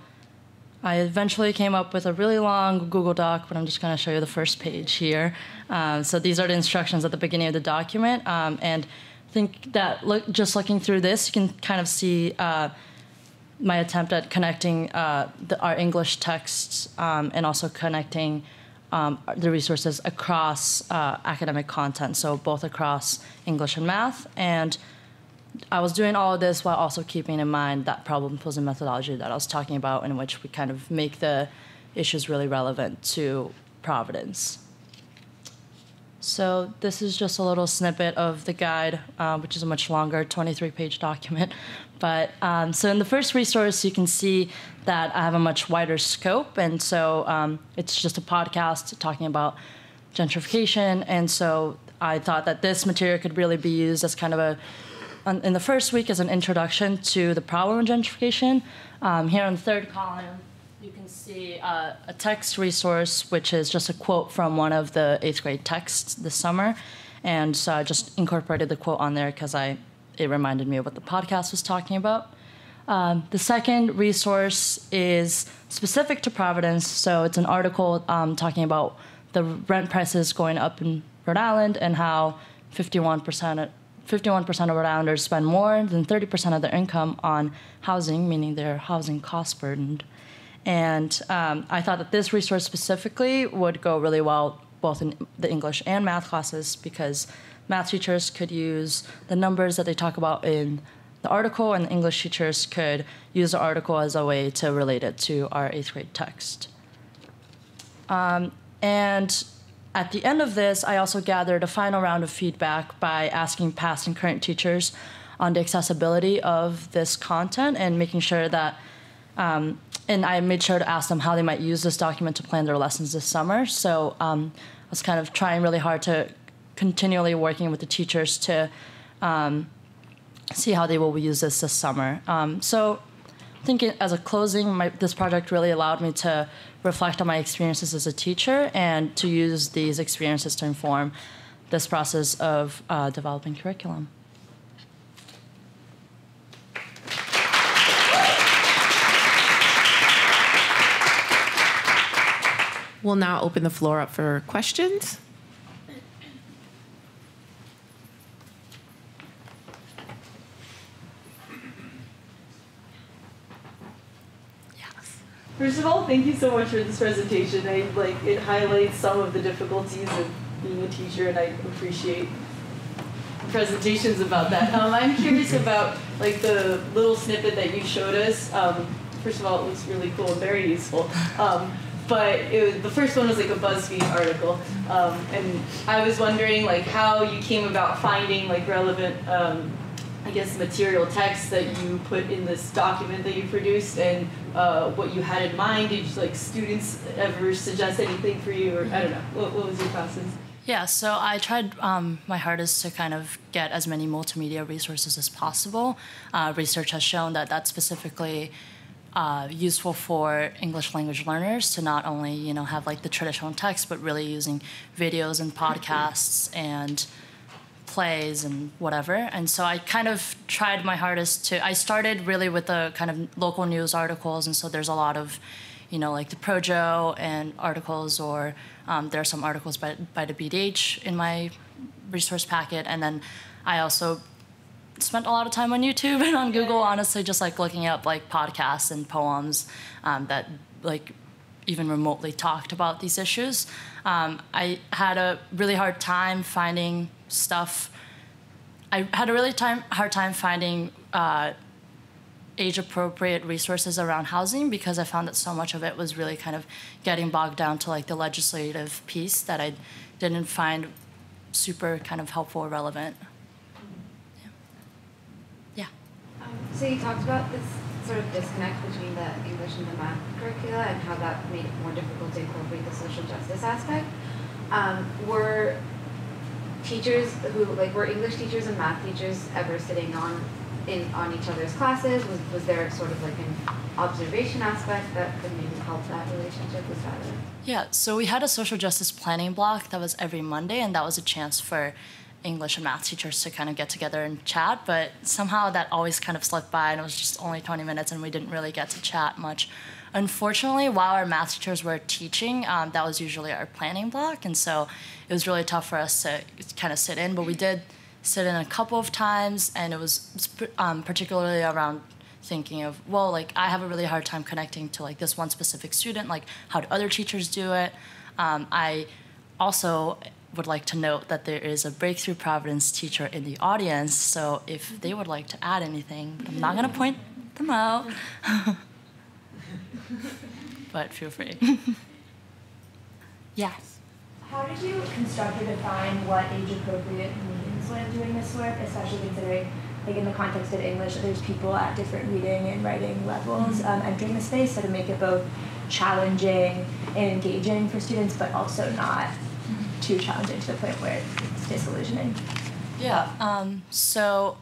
I eventually came up with a really long Google Doc, but I'm just going to show you the first page here. Um, so these are the instructions at the beginning of the document, um, and I think that look, just looking through this, you can kind of see uh, my attempt at connecting uh, the, our English texts um, and also connecting um, the resources across uh, academic content, so both across English and math. And I was doing all of this while also keeping in mind that problem posing methodology that I was talking about, in which we kind of make the issues really relevant to Providence. So this is just a little snippet of the guide, uh, which is a much longer 23-page document. But um, so in the first resource, you can see that I have a much wider scope, and so um, it's just a podcast talking about gentrification. And so I thought that this material could really be used as kind of a in the first week is an introduction to the problem of gentrification. Um, here on the third column, you can see uh, a text resource, which is just a quote from one of the eighth grade texts this summer. And so I just incorporated the quote on there because I it reminded me of what the podcast was talking about. Um, the second resource is specific to Providence, so it's an article um, talking about the rent prices going up in Rhode Island and how 51% 51% of Rhode Islanders spend more than 30% of their income on housing, meaning they're housing cost burdened. And um, I thought that this resource specifically would go really well both in the English and math classes because math teachers could use the numbers that they talk about in the article, and the English teachers could use the article as a way to relate it to our eighth grade text. Um, and at the end of this, I also gathered a final round of feedback by asking past and current teachers on the accessibility of this content and making sure that, um, and I made sure to ask them how they might use this document to plan their lessons this summer. So um, I was kind of trying really hard to continually working with the teachers to um, see how they will use this this summer. Um, so think as a closing, my, this project really allowed me to reflect on my experiences as a teacher and to use these experiences to inform this process of uh, developing curriculum. We'll now open the floor up for questions. First of all, thank you so much for this presentation. I like it highlights some of the difficulties of being a teacher, and I appreciate presentations about that. Um, I'm curious about like the little snippet that you showed us. Um, first of all, it looks really cool and very useful. Um, but was, the first one was like a BuzzFeed article, um, and I was wondering like how you came about finding like relevant um, I guess, material text that you put in this document that you produced and uh, what you had in mind? Did like students ever suggest anything for you, or I don't know, what, what was your process? Yeah, so I tried um, my hardest to kind of get as many multimedia resources as possible. Uh, research has shown that that's specifically uh, useful for English language learners to not only you know have like the traditional text, but really using videos and podcasts and plays and whatever. And so I kind of tried my hardest to. I started really with the kind of local news articles, and so there's a lot of you know, like the Projo and articles, or um, there are some articles by, by the BDH in my resource packet. And then I also spent a lot of time on YouTube and on Google, honestly, just like looking up like podcasts and poems um, that like even remotely talked about these issues. Um, I had a really hard time finding stuff. I had a really time hard time finding uh, age appropriate resources around housing because I found that so much of it was really kind of getting bogged down to like the legislative piece that I didn't find super kind of helpful or relevant. Yeah. yeah. Um, so you talked about this sort of disconnect between the English and the math curricula and how that made it more difficult to incorporate the social justice aspect. Um, were teachers who like were English teachers and math teachers ever sitting on in on each other's classes? Was was there sort of like an observation aspect that could maybe help that relationship? Was that? Yeah, so we had a social justice planning block that was every Monday, and that was a chance for English and math teachers to kind of get together and chat. But somehow that always kind of slipped by, and it was just only 20 minutes, and we didn't really get to chat much. Unfortunately, while our math teachers were teaching, um, that was usually our planning block, and so it was really tough for us to kind of sit in. But we did sit in a couple of times, and it was um, particularly around thinking of well like i have a really hard time connecting to like this one specific student like how do other teachers do it um, i also would like to note that there is a breakthrough providence teacher in the audience so if they would like to add anything i'm not going to point them out but feel free yes how did you construct or define what age appropriate means when doing this work, especially considering, like in the context of English, there's people at different reading and writing levels um, entering the space, so to make it both challenging and engaging for students, but also not. Too challenging to the point where it's disillusioning. Yeah. Um, so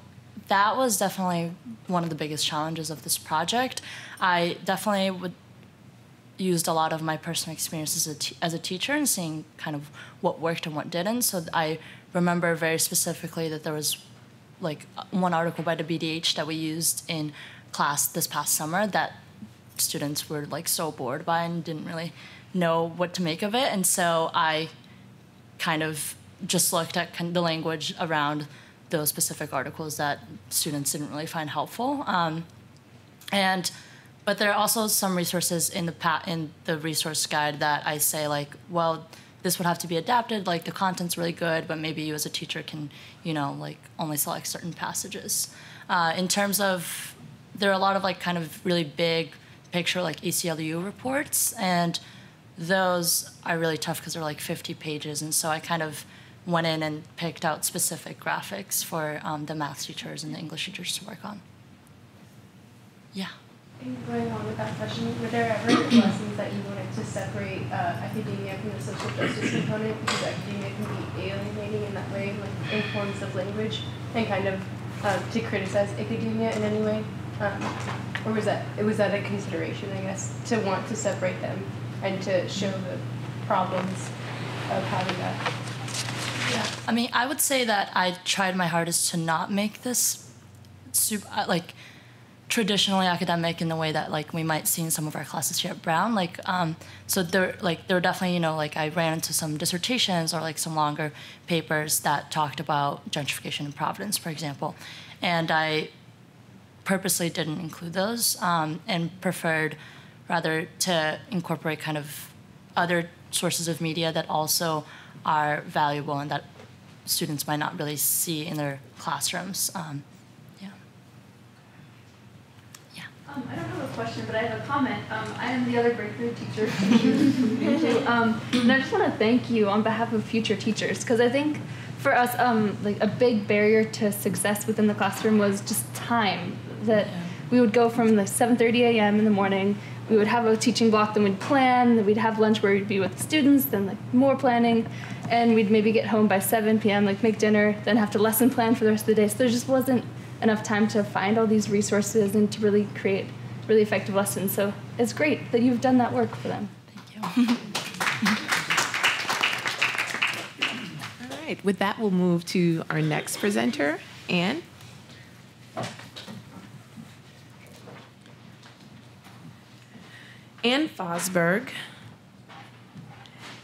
that was definitely one of the biggest challenges of this project. I definitely would used a lot of my personal experiences as as a teacher and seeing kind of what worked and what didn't. So I remember very specifically that there was like one article by the BDH that we used in class this past summer that students were like so bored by and didn't really know what to make of it. And so I kind of just looked at the language around those specific articles that students didn't really find helpful. Um, and but there are also some resources in the in the resource guide that I say like, well, this would have to be adapted. Like the content's really good, but maybe you as a teacher can, you know, like only select certain passages. Uh, in terms of, there are a lot of like kind of really big picture like ACLU reports, and those are really tough because they're like 50 pages, and so I kind of went in and picked out specific graphics for um, the math teachers and the English teachers to work on. Yeah. And going on with that question, were there ever lessons that you wanted to separate uh, academia from the social justice component because academia can be alienating in that way, like in forms of language, and kind of um, to criticize academia in any way? Um, or was that was that a consideration, I guess, to want to separate them and to show the problems of having that? Yeah, I mean, I would say that I tried my hardest to not make this super like traditionally academic in the way that like we might see in some of our classes here at Brown. Like, um, so there, like there were definitely you know like I ran into some dissertations or like some longer papers that talked about gentrification in Providence, for example, and I purposely didn't include those um, and preferred rather to incorporate kind of other sources of media that also are valuable and that students might not really see in their classrooms. Um, Um, I don't have a question, but I have a comment. Um, I am the other breakthrough teacher, um, and I just want to thank you on behalf of future teachers because I think for us, um, like a big barrier to success within the classroom was just time. That we would go from the 7:30 a.m. in the morning, we would have a teaching block, then we'd plan, then we'd have lunch where we'd be with the students, then like more planning, and we'd maybe get home by 7 p.m., like make dinner, then have to lesson plan for the rest of the day. So there just wasn't enough time to find all these resources and to really create really effective lessons. So it's great that you've done that work for them. Thank you. All right, with that, we'll move to our next presenter, Anne. Anne Fosburg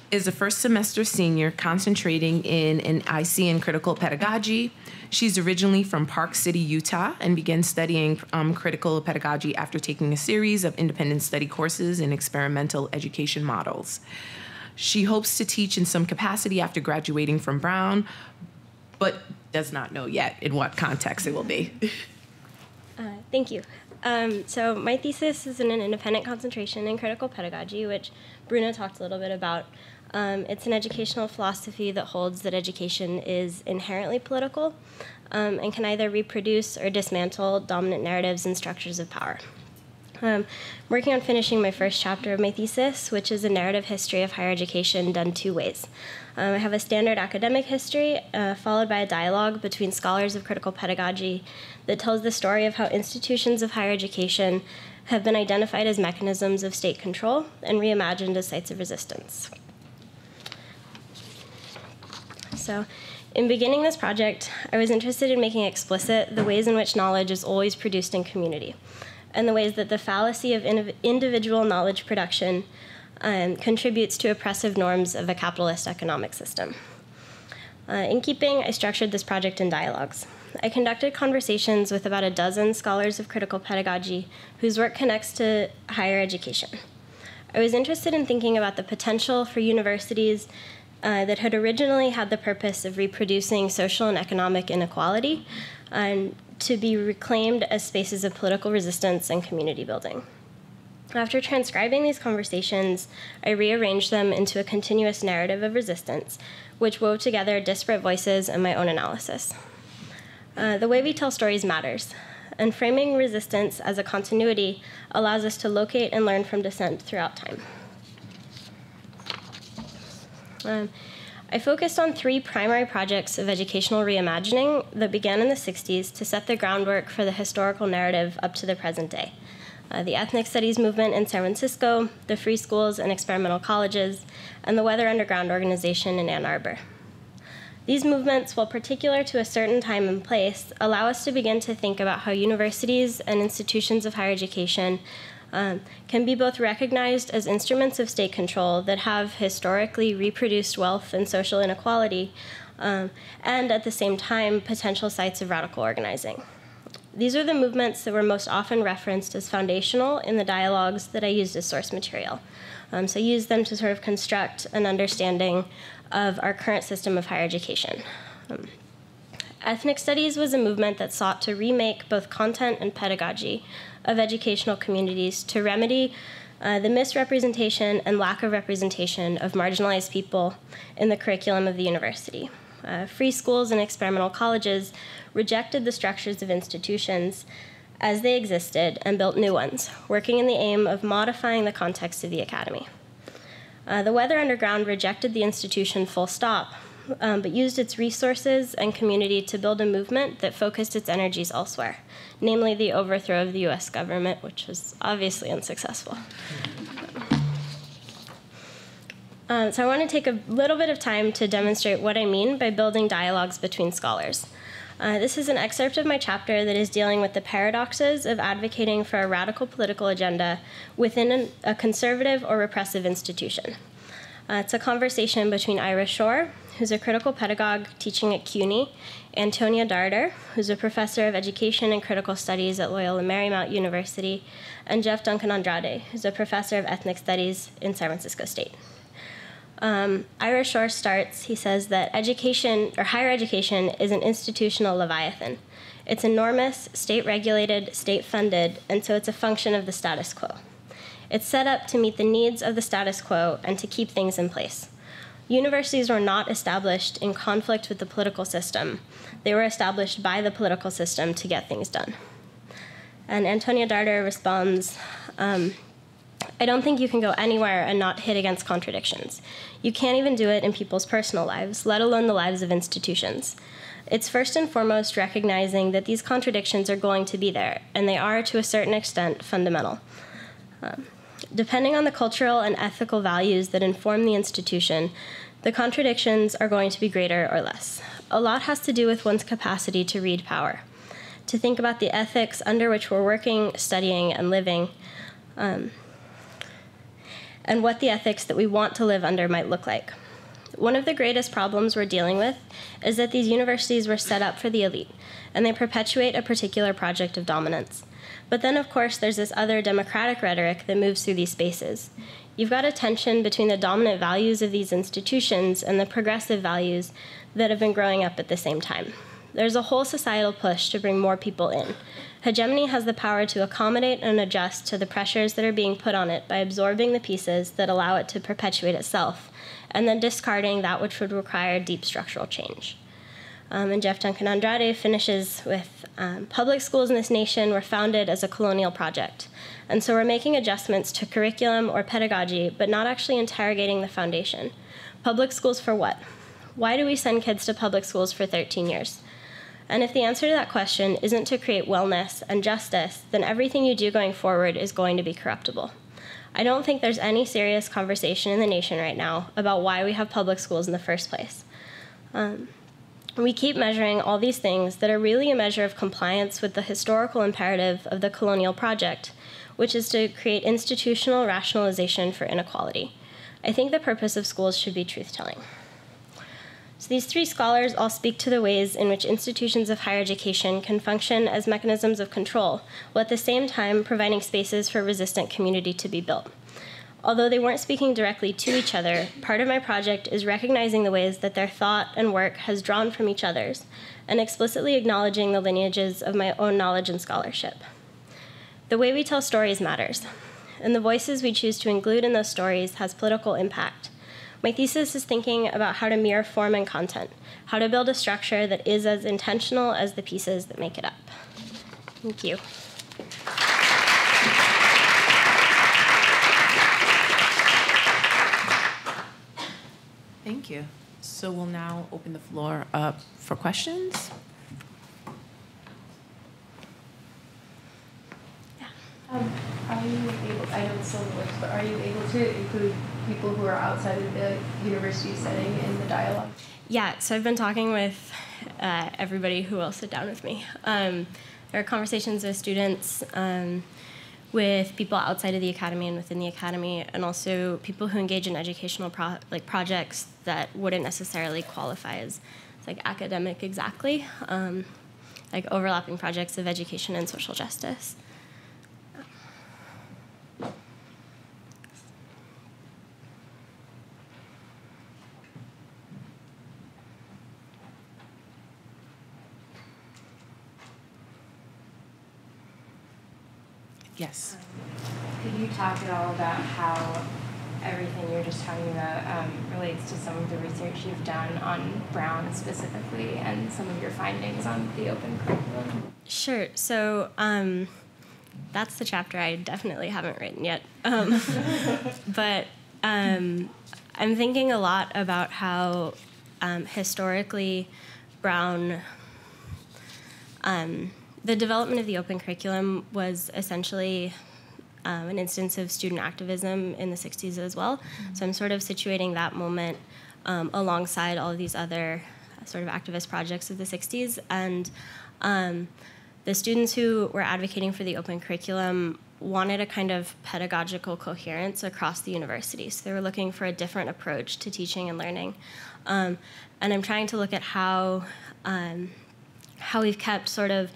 is a first semester senior concentrating in an IC in critical pedagogy. She's originally from Park City, Utah, and began studying um, critical pedagogy after taking a series of independent study courses in experimental education models. She hopes to teach in some capacity after graduating from Brown, but does not know yet in what context it will be. Uh, thank you. Um, so my thesis is in an independent concentration in critical pedagogy, which Bruna talked a little bit about. Um, it's an educational philosophy that holds that education is inherently political um, and can either reproduce or dismantle dominant narratives and structures of power. Um, I'm working on finishing my first chapter of my thesis, which is a narrative history of higher education done two ways. Um, I have a standard academic history, uh, followed by a dialogue between scholars of critical pedagogy that tells the story of how institutions of higher education have been identified as mechanisms of state control and reimagined as sites of resistance. So, in beginning this project, I was interested in making explicit the ways in which knowledge is always produced in community, and the ways that the fallacy of individual knowledge production um, contributes to oppressive norms of a capitalist economic system. Uh, in keeping, I structured this project in dialogues. I conducted conversations with about a dozen scholars of critical pedagogy whose work connects to higher education. I was interested in thinking about the potential for universities uh, that had originally had the purpose of reproducing social and economic inequality and to be reclaimed as spaces of political resistance and community building. After transcribing these conversations, I rearranged them into a continuous narrative of resistance, which wove together disparate voices and my own analysis. Uh, the way we tell stories matters, and framing resistance as a continuity allows us to locate and learn from dissent throughout time. Um, I focused on three primary projects of educational reimagining that began in the 60s to set the groundwork for the historical narrative up to the present day. Uh, the ethnic studies movement in San Francisco, the free schools and experimental colleges, and the Weather Underground organization in Ann Arbor. These movements, while particular to a certain time and place, allow us to begin to think about how universities and institutions of higher education um, can be both recognized as instruments of state control that have historically reproduced wealth and social inequality, um, and at the same time, potential sites of radical organizing. These are the movements that were most often referenced as foundational in the dialogues that I used as source material. Um, so I used them to sort of construct an understanding of our current system of higher education. Um, ethnic studies was a movement that sought to remake both content and pedagogy of educational communities to remedy uh, the misrepresentation and lack of representation of marginalized people in the curriculum of the university. Uh, free schools and experimental colleges rejected the structures of institutions as they existed and built new ones, working in the aim of modifying the context of the academy. Uh, the Weather Underground rejected the institution full stop, um, but used its resources and community to build a movement that focused its energies elsewhere, namely the overthrow of the US government, which was obviously unsuccessful. Uh, so I want to take a little bit of time to demonstrate what I mean by building dialogues between scholars. Uh, this is an excerpt of my chapter that is dealing with the paradoxes of advocating for a radical political agenda within an, a conservative or repressive institution. Uh, it's a conversation between Ira Shor, who's a critical pedagogue teaching at CUNY, Antonia Darder, who's a professor of education and critical studies at Loyola Marymount University, and Jeff Duncan Andrade, who's a professor of ethnic studies in San Francisco State. Um, Ira Shor starts, he says that education, or higher education, is an institutional leviathan. It's enormous, state regulated, state funded, and so it's a function of the status quo. It's set up to meet the needs of the status quo and to keep things in place. Universities were not established in conflict with the political system, they were established by the political system to get things done. And Antonia Darder responds um, I don't think you can go anywhere and not hit against contradictions. You can't even do it in people's personal lives, let alone the lives of institutions. It's first and foremost recognizing that these contradictions are going to be there, and they are, to a certain extent, fundamental. Um, depending on the cultural and ethical values that inform the institution, the contradictions are going to be greater or less. A lot has to do with one's capacity to read power, to think about the ethics under which we're working, studying, and living. Um, and what the ethics that we want to live under might look like. One of the greatest problems we're dealing with is that these universities were set up for the elite, and they perpetuate a particular project of dominance. But then, of course, there's this other democratic rhetoric that moves through these spaces. You've got a tension between the dominant values of these institutions and the progressive values that have been growing up at the same time. There's a whole societal push to bring more people in, Hegemony has the power to accommodate and adjust to the pressures that are being put on it by absorbing the pieces that allow it to perpetuate itself, and then discarding that which would require deep structural change. Um, and Jeff Duncan Andrade finishes with um, Public schools in this nation were founded as a colonial project. And so we're making adjustments to curriculum or pedagogy, but not actually interrogating the foundation. Public schools for what? Why do we send kids to public schools for 13 years? And if the answer to that question isn't to create wellness and justice, then everything you do going forward is going to be corruptible. I don't think there's any serious conversation in the nation right now about why we have public schools in the first place. Um, we keep measuring all these things that are really a measure of compliance with the historical imperative of the colonial project, which is to create institutional rationalization for inequality. I think the purpose of schools should be truth telling. So these three scholars all speak to the ways in which institutions of higher education can function as mechanisms of control, while at the same time providing spaces for resistant community to be built. Although they weren't speaking directly to each other, part of my project is recognizing the ways that their thought and work has drawn from each other's, and explicitly acknowledging the lineages of my own knowledge and scholarship. The way we tell stories matters, and the voices we choose to include in those stories has political impact. My thesis is thinking about how to mirror form and content, how to build a structure that is as intentional as the pieces that make it up. Thank you. Thank you. So we'll now open the floor up for questions. Um, are you able, I know it's still works, but are you able to include people who are outside of the university setting in the dialogue? Yeah, so I've been talking with uh, everybody who will sit down with me. Um, there are conversations with students, um, with people outside of the academy and within the academy, and also people who engage in educational pro- like projects that wouldn't necessarily qualify as like academic exactly, um, like overlapping projects of education and social justice. Yes. Um, could you talk at all about how everything you're just talking about um, relates to some of the research you've done on Brown specifically and some of your findings on the open curriculum? Sure. So um, that's the chapter I definitely haven't written yet. Um, but um, I'm thinking a lot about how um, historically Brown um, the development of the open curriculum was essentially um, an instance of student activism in the 60s as well. Mm-hmm. So I'm sort of situating that moment um, alongside all of these other sort of activist projects of the 60s. And um, the students who were advocating for the open curriculum wanted a kind of pedagogical coherence across the university. So they were looking for a different approach to teaching and learning. Um, and I'm trying to look at how um, how we've kept sort of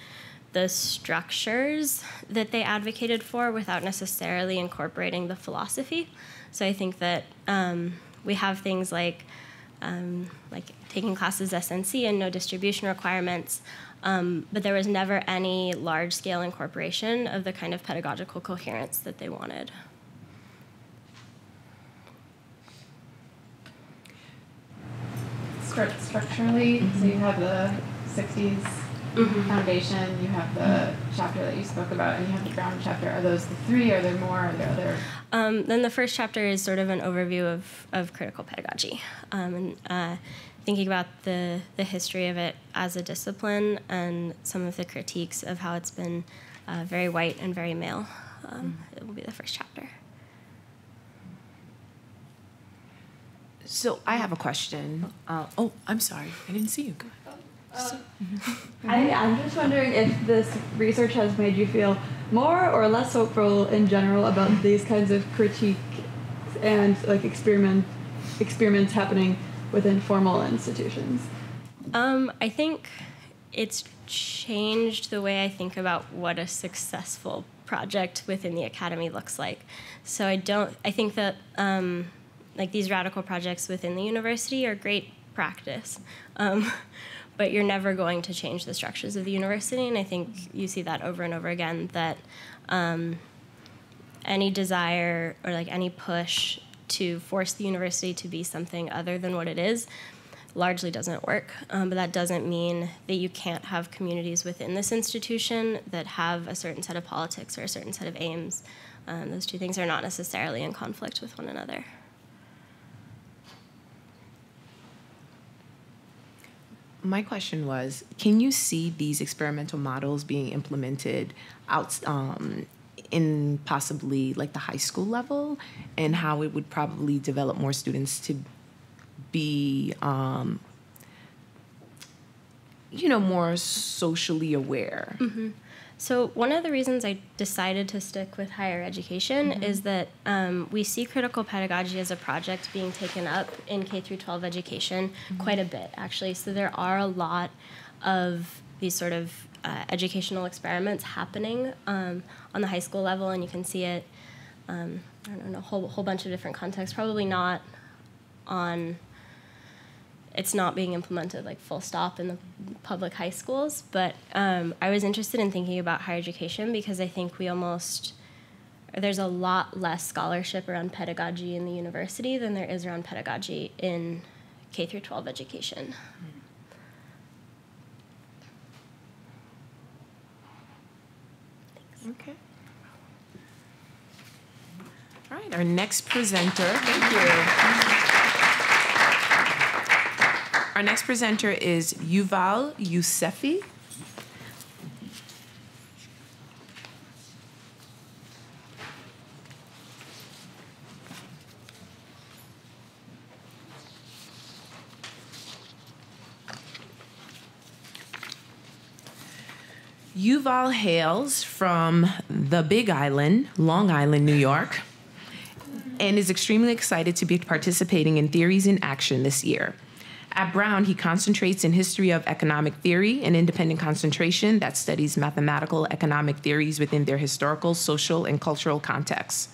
the structures that they advocated for without necessarily incorporating the philosophy. So I think that um, we have things like um, like taking classes SNC and no distribution requirements, um, but there was never any large scale incorporation of the kind of pedagogical coherence that they wanted. Structurally, so you have the 60s mm-hmm. foundation, you have the chapter that you spoke about, and you have the ground chapter. Are those the three? Are there more? Are there other? Um, then the first chapter is sort of an overview of, of critical pedagogy um, and uh, thinking about the, the history of it as a discipline and some of the critiques of how it's been uh, very white and very male. Um, It will be the first chapter. So I have a question. Uh, oh, I'm sorry, I didn't see you. Go ahead. I, I'm just wondering if this research has made you feel more or less hopeful in general about these kinds of critique and like experiment experiments happening within formal institutions. Um, I think it's changed the way I think about what a successful project within the academy looks like. So I don't. I think that um, like these radical projects within the university are great practice. Um, but you're never going to change the structures of the university, and I think you see that over and over again. That um, any desire or like any push to force the university to be something other than what it is largely doesn't work. Um, but that doesn't mean that you can't have communities within this institution that have a certain set of politics or a certain set of aims. Um, those two things are not necessarily in conflict with one another. My question was, can you see these experimental models being implemented out um, in possibly like the high school level, and how it would probably develop more students to be, um, you know, more socially aware? Mm-hmm. So, one of the reasons I decided to stick with higher education Mhm. is that um, we see critical pedagogy as a project being taken up in K through 12 education quite a bit, actually. So, there are a lot of these sort of uh, educational experiments happening um, on the high school level, and you can see it. Um, I don't know, a whole, whole bunch of different contexts. Probably not on it's not being implemented like full stop in the public high schools. But um, I was interested in thinking about higher education because I think we almost there's a lot less scholarship around pedagogy in the university than there is around pedagogy in K through 12 education. Okay. All right, our next presenter, thank you. Our next presenter is Yuval Yossefy. Yuval hails from the Big Island, Long Island, New York, and is extremely excited to be participating in Theories in Action this year. At Brown, he concentrates in history of economic theory, an independent concentration that studies mathematical economic theories within their historical, social, and cultural contexts.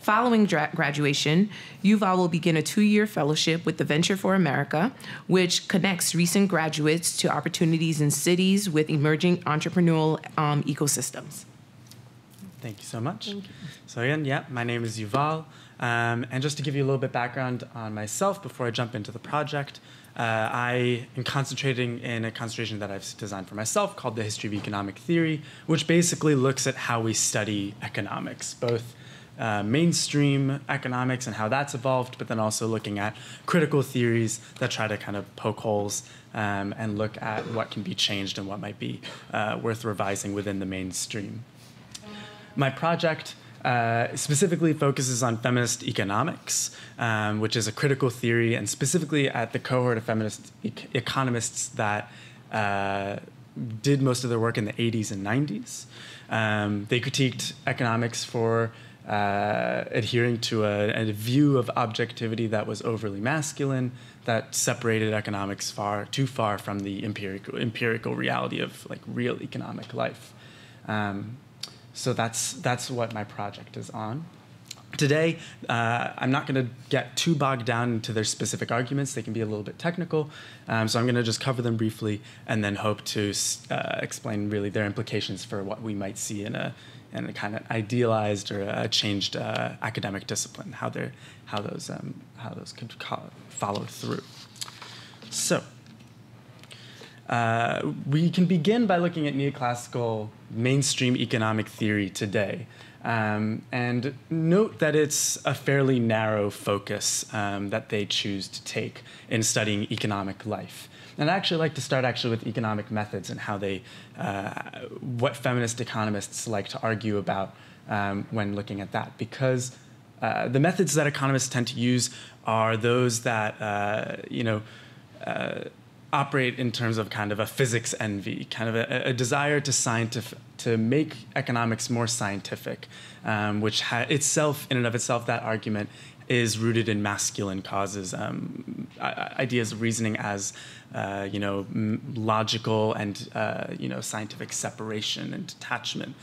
Following dra- graduation, Yuval will begin a two year fellowship with the Venture for America, which connects recent graduates to opportunities in cities with emerging entrepreneurial um, ecosystems. Thank you so much. You. So again, yeah, my name is Yuval. Um, and just to give you a little bit background on myself before I jump into the project, uh, I am concentrating in a concentration that I've designed for myself called the History of Economic Theory, which basically looks at how we study economics, both uh, mainstream economics and how that's evolved, but then also looking at critical theories that try to kind of poke holes um, and look at what can be changed and what might be uh, worth revising within the mainstream. My project uh, specifically focuses on feminist economics, um, which is a critical theory, and specifically at the cohort of feminist ec- economists that uh, did most of their work in the 80s and 90s. Um, they critiqued economics for uh, adhering to a, a view of objectivity that was overly masculine, that separated economics far too far from the empirical empirical reality of like real economic life. Um, so that's that's what my project is on. Today, uh, I'm not going to get too bogged down into their specific arguments. They can be a little bit technical, um, so I'm going to just cover them briefly and then hope to uh, explain really their implications for what we might see in a in a kind of idealized or a changed uh, academic discipline, how they how those um, how those could co- follow through. So. Uh, we can begin by looking at neoclassical mainstream economic theory today. Um, and note that it's a fairly narrow focus um, that they choose to take in studying economic life. And I actually like to start actually with economic methods and how they, uh, what feminist economists like to argue about um, when looking at that, because uh, the methods that economists tend to use are those that uh, you know uh, operate in terms of kind of a physics envy, kind of a, a desire to scientific to make economics more scientific, um, which itself, in and of itself, that argument is rooted in masculine causes, um, ideas of reasoning as uh, you know logical and uh, you know scientific separation and detachment,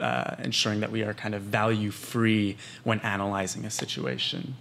uh, ensuring that we are kind of value free when analyzing a situation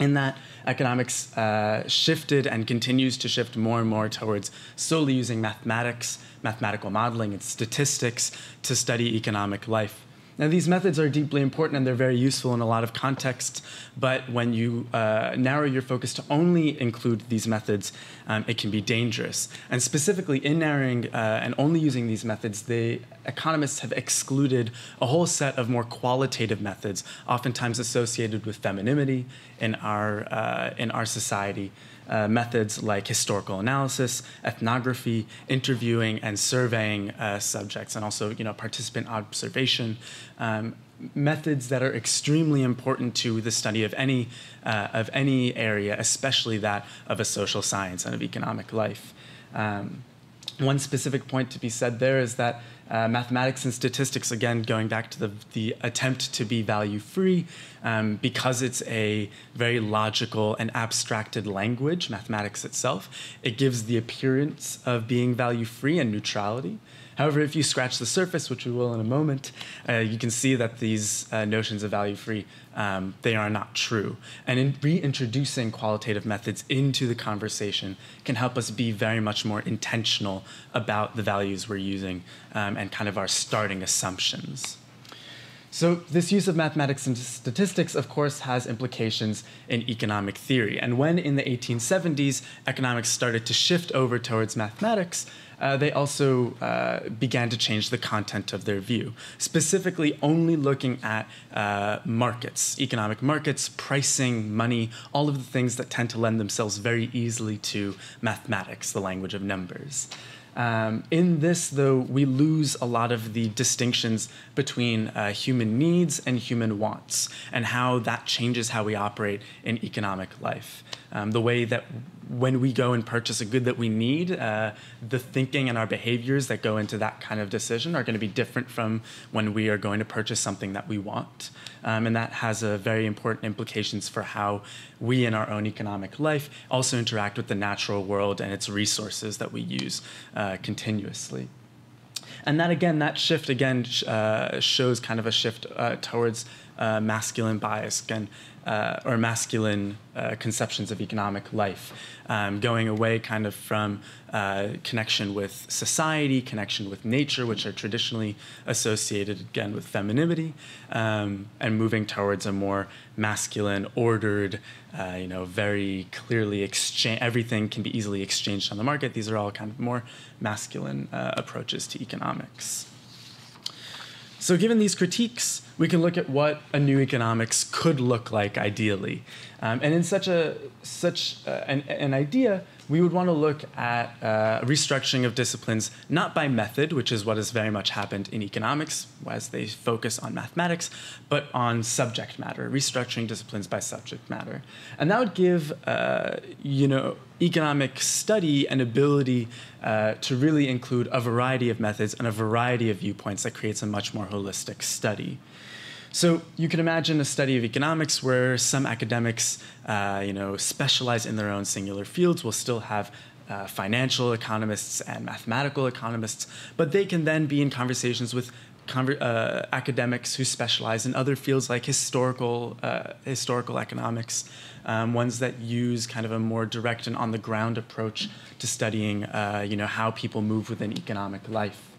in that economics uh, shifted and continues to shift more and more towards solely using mathematics, mathematical modeling, and statistics to study economic life. Now, these methods are deeply important and they're very useful in a lot of contexts, but when you uh, narrow your focus to only include these methods, um, it can be dangerous. And specifically, in narrowing uh, and only using these methods, the economists have excluded a whole set of more qualitative methods, oftentimes associated with femininity in our, uh, in our society uh, methods like historical analysis, ethnography, interviewing and surveying uh, subjects, and also you know participant observation. Um, methods that are extremely important to the study of any uh, of any area, especially that of a social science and of economic life. Um, one specific point to be said there is that uh, mathematics and statistics, again, going back to the, the attempt to be value free, um, because it's a very logical and abstracted language, mathematics itself, it gives the appearance of being value free and neutrality. However, if you scratch the surface, which we will in a moment, uh, you can see that these uh, notions of value free, um, they are not true. And in reintroducing qualitative methods into the conversation can help us be very much more intentional about the values we're using um, and kind of our starting assumptions. So, this use of mathematics and statistics, of course, has implications in economic theory. And when in the 1870s economics started to shift over towards mathematics, uh, they also uh, began to change the content of their view, specifically only looking at uh, markets, economic markets, pricing, money, all of the things that tend to lend themselves very easily to mathematics, the language of numbers. Um, in this, though, we lose a lot of the distinctions between uh, human needs and human wants, and how that changes how we operate in economic life. Um, the way that when we go and purchase a good that we need, uh, the thinking and our behaviors that go into that kind of decision are going to be different from when we are going to purchase something that we want. Um, and that has a very important implications for how we in our own economic life also interact with the natural world and its resources that we use uh, continuously. And that again, that shift again uh, shows kind of a shift uh, towards uh, masculine bias and uh, or masculine uh, conceptions of economic life, um, going away kind of from uh, connection with society, connection with nature, which are traditionally associated again with femininity, um, and moving towards a more masculine, ordered, uh, you know, very clearly exchange. Everything can be easily exchanged on the market. These are all kind of more masculine uh, approaches to economics. So, given these critiques, we can look at what a new economics could look like ideally. Um, and in such a such uh, an, an idea, we would want to look at uh, restructuring of disciplines not by method, which is what has very much happened in economics, as they focus on mathematics, but on subject matter, restructuring disciplines by subject matter, and that would give uh, you know economic study an ability uh, to really include a variety of methods and a variety of viewpoints that creates a much more holistic study. So you can imagine a study of economics where some academics, uh, you know, specialize in their own singular fields. will still have uh, financial economists and mathematical economists, but they can then be in conversations with conver- uh, academics who specialize in other fields like historical uh, historical economics, um, ones that use kind of a more direct and on the ground approach to studying, uh, you know, how people move within economic life.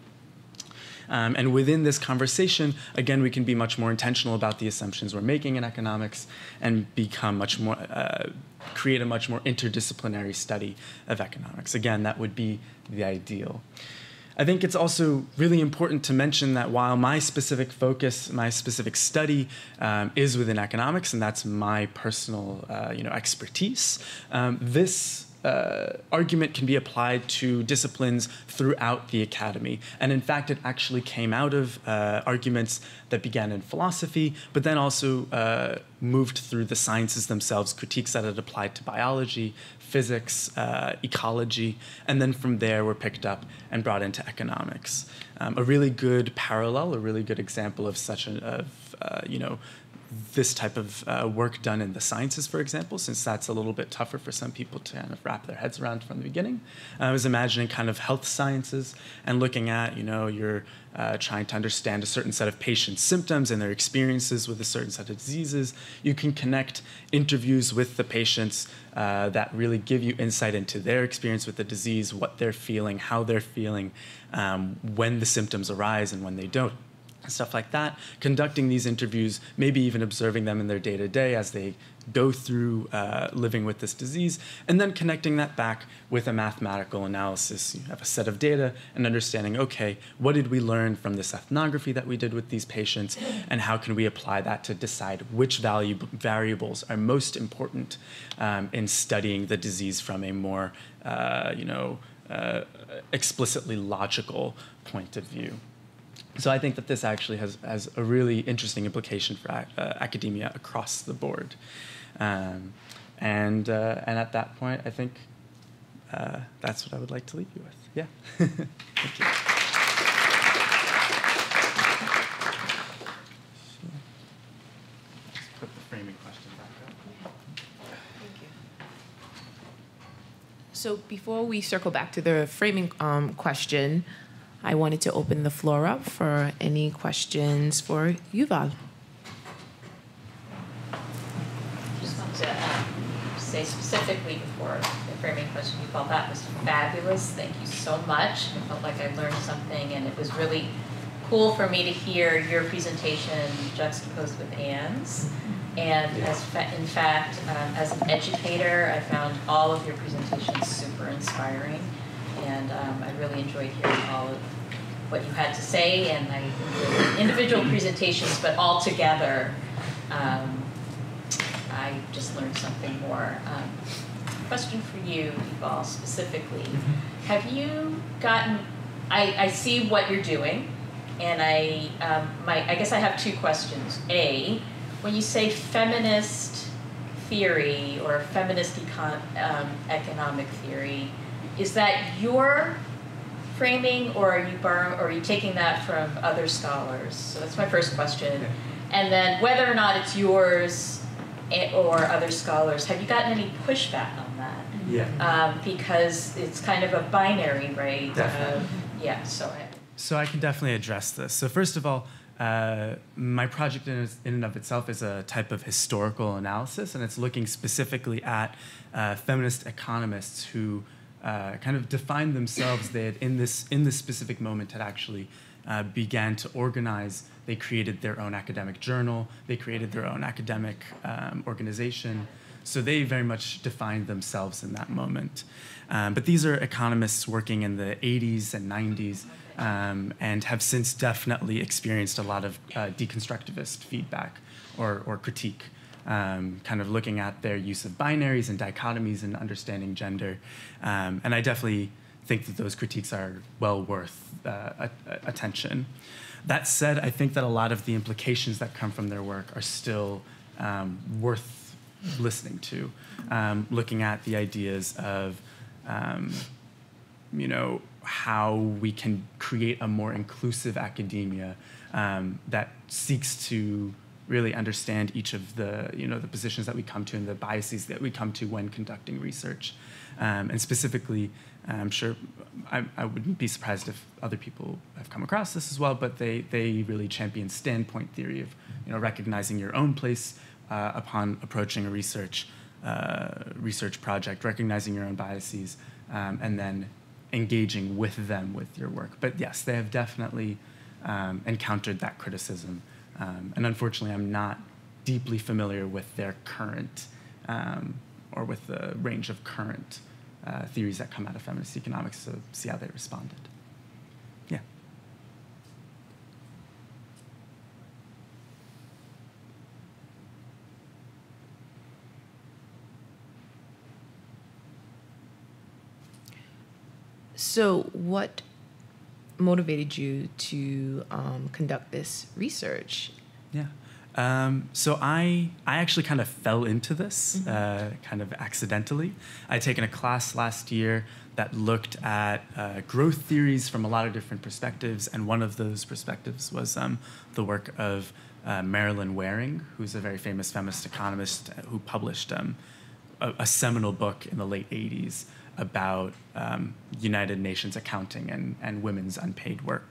Um, and within this conversation, again, we can be much more intentional about the assumptions we're making in economics and become much more, uh, create a much more interdisciplinary study of economics. Again, that would be the ideal. I think it's also really important to mention that while my specific focus, my specific study um, is within economics, and that's my personal, uh, you know, expertise, um, this uh, argument can be applied to disciplines throughout the academy. And in fact, it actually came out of uh, arguments that began in philosophy, but then also uh, moved through the sciences themselves, critiques that had applied to biology, physics, uh, ecology, and then from there were picked up and brought into economics. Um, a really good parallel, a really good example of such a, of, uh, you know, this type of uh, work done in the sciences, for example, since that's a little bit tougher for some people to kind of wrap their heads around from the beginning. I was imagining kind of health sciences and looking at, you know, you're uh, trying to understand a certain set of patients' symptoms and their experiences with a certain set of diseases. You can connect interviews with the patients uh, that really give you insight into their experience with the disease, what they're feeling, how they're feeling, um, when the symptoms arise and when they don't stuff like that, conducting these interviews, maybe even observing them in their day to day as they go through uh, living with this disease, and then connecting that back with a mathematical analysis. You have a set of data and understanding, okay, what did we learn from this ethnography that we did with these patients, and how can we apply that to decide which value, variables are most important um, in studying the disease from a more, uh, you know, uh, explicitly logical point of view. So I think that this actually has, has a really interesting implication for uh, academia across the board. Um, and, uh, and at that point, I think uh, that's what I would like to leave you with. Yeah. Thank you. put the framing question back up. So before we circle back to the framing um, question, I wanted to open the floor up for any questions for Yuval. Just want to um, say specifically before the framing question, Yuval, that was fabulous. Thank you so much. I felt like I learned something, and it was really cool for me to hear your presentation juxtaposed with Anne's. And as fa in fact, um, as an educator, I found all of your presentations super inspiring and um, I really enjoyed hearing all of what you had to say, and I individual presentations, but all together, um, I just learned something more. Um, question for you, Yuval, specifically. Mm-hmm. Have you gotten, I, I see what you're doing, and I, um, my, I guess I have two questions. A, when you say feminist theory or feminist econ, um, economic theory, is that your framing, or are you borrowing, or are you taking that from other scholars? So that's my first question. And then whether or not it's yours eh, or other scholars, have you gotten any pushback on that? Yeah. Um, because it's kind of a binary, right? Definitely. Uh, yeah. So. I, so I can definitely address this. So first of all. Uh, my project in, in, and of itself is a type of historical analysis, and it's looking specifically at uh, feminist economists who uh, kind of defined themselves. They had in this in this specific moment had actually uh, began to organize. They created their own academic journal. They created their own academic um, organization. So they very much defined themselves in that moment. Um, but these are economists working in the 80s and 90s um, and have since definitely experienced a lot of uh, deconstructivist feedback or, or critique um, kind of looking at their use of binaries and dichotomies and understanding gender. Um, and I definitely think that those critiques are well worth uh, attention. That said, I think that a lot of the implications that come from their work are still um, worth listening to, um, looking at the ideas of, um, you know, how we can create a more inclusive academia um, that seeks to really understand each of the you know the positions that we come to and the biases that we come to when conducting research, um, and specifically, I'm sure I, I, wouldn't be surprised if other people have come across this as well. But they they really champion standpoint theory of you know recognizing your own place uh, upon approaching a research uh, research project, recognizing your own biases, um, and then engaging with them with your work. But yes, they have definitely um, encountered that criticism. Um, and unfortunately, I'm not deeply familiar with their current um, or with the range of current uh, theories that come out of feminist economics to see how they responded. Yeah. So, what motivated you to um, conduct this research? Yeah. Um, so I I actually kind of fell into this Mhm. uh, kind of accidentally. I'd taken a class last year that looked at uh, growth theories from a lot of different perspectives, and one of those perspectives was um, the work of uh, Marilyn Waring, who's a very famous feminist economist uh, who published um, a, a seminal book in the late 80s about um, United Nations accounting and, and women's unpaid work.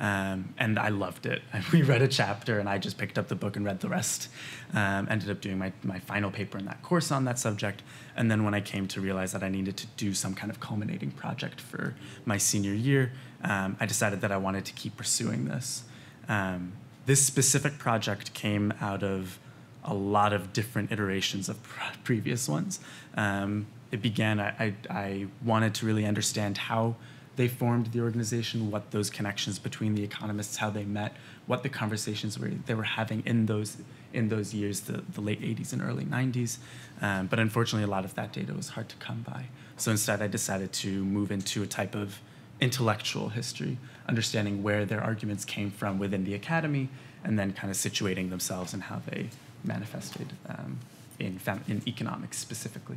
Um, and I loved it. We read a chapter, and I just picked up the book and read the rest. Um, ended up doing my, my final paper in that course on that subject. And then when I came to realize that I needed to do some kind of culminating project for my senior year, um, I decided that I wanted to keep pursuing this. Um, this specific project came out of a lot of different iterations of pr- previous ones. Um, it began, I, I, I wanted to really understand how they formed the organization, what those connections between the economists, how they met, what the conversations were they were having in those in those years, the, the late 80s and early 90s. Um, but unfortunately, a lot of that data was hard to come by. So instead, I decided to move into a type of intellectual history, understanding where their arguments came from within the academy, and then kind of situating themselves and how they manifested um, in, in economics specifically.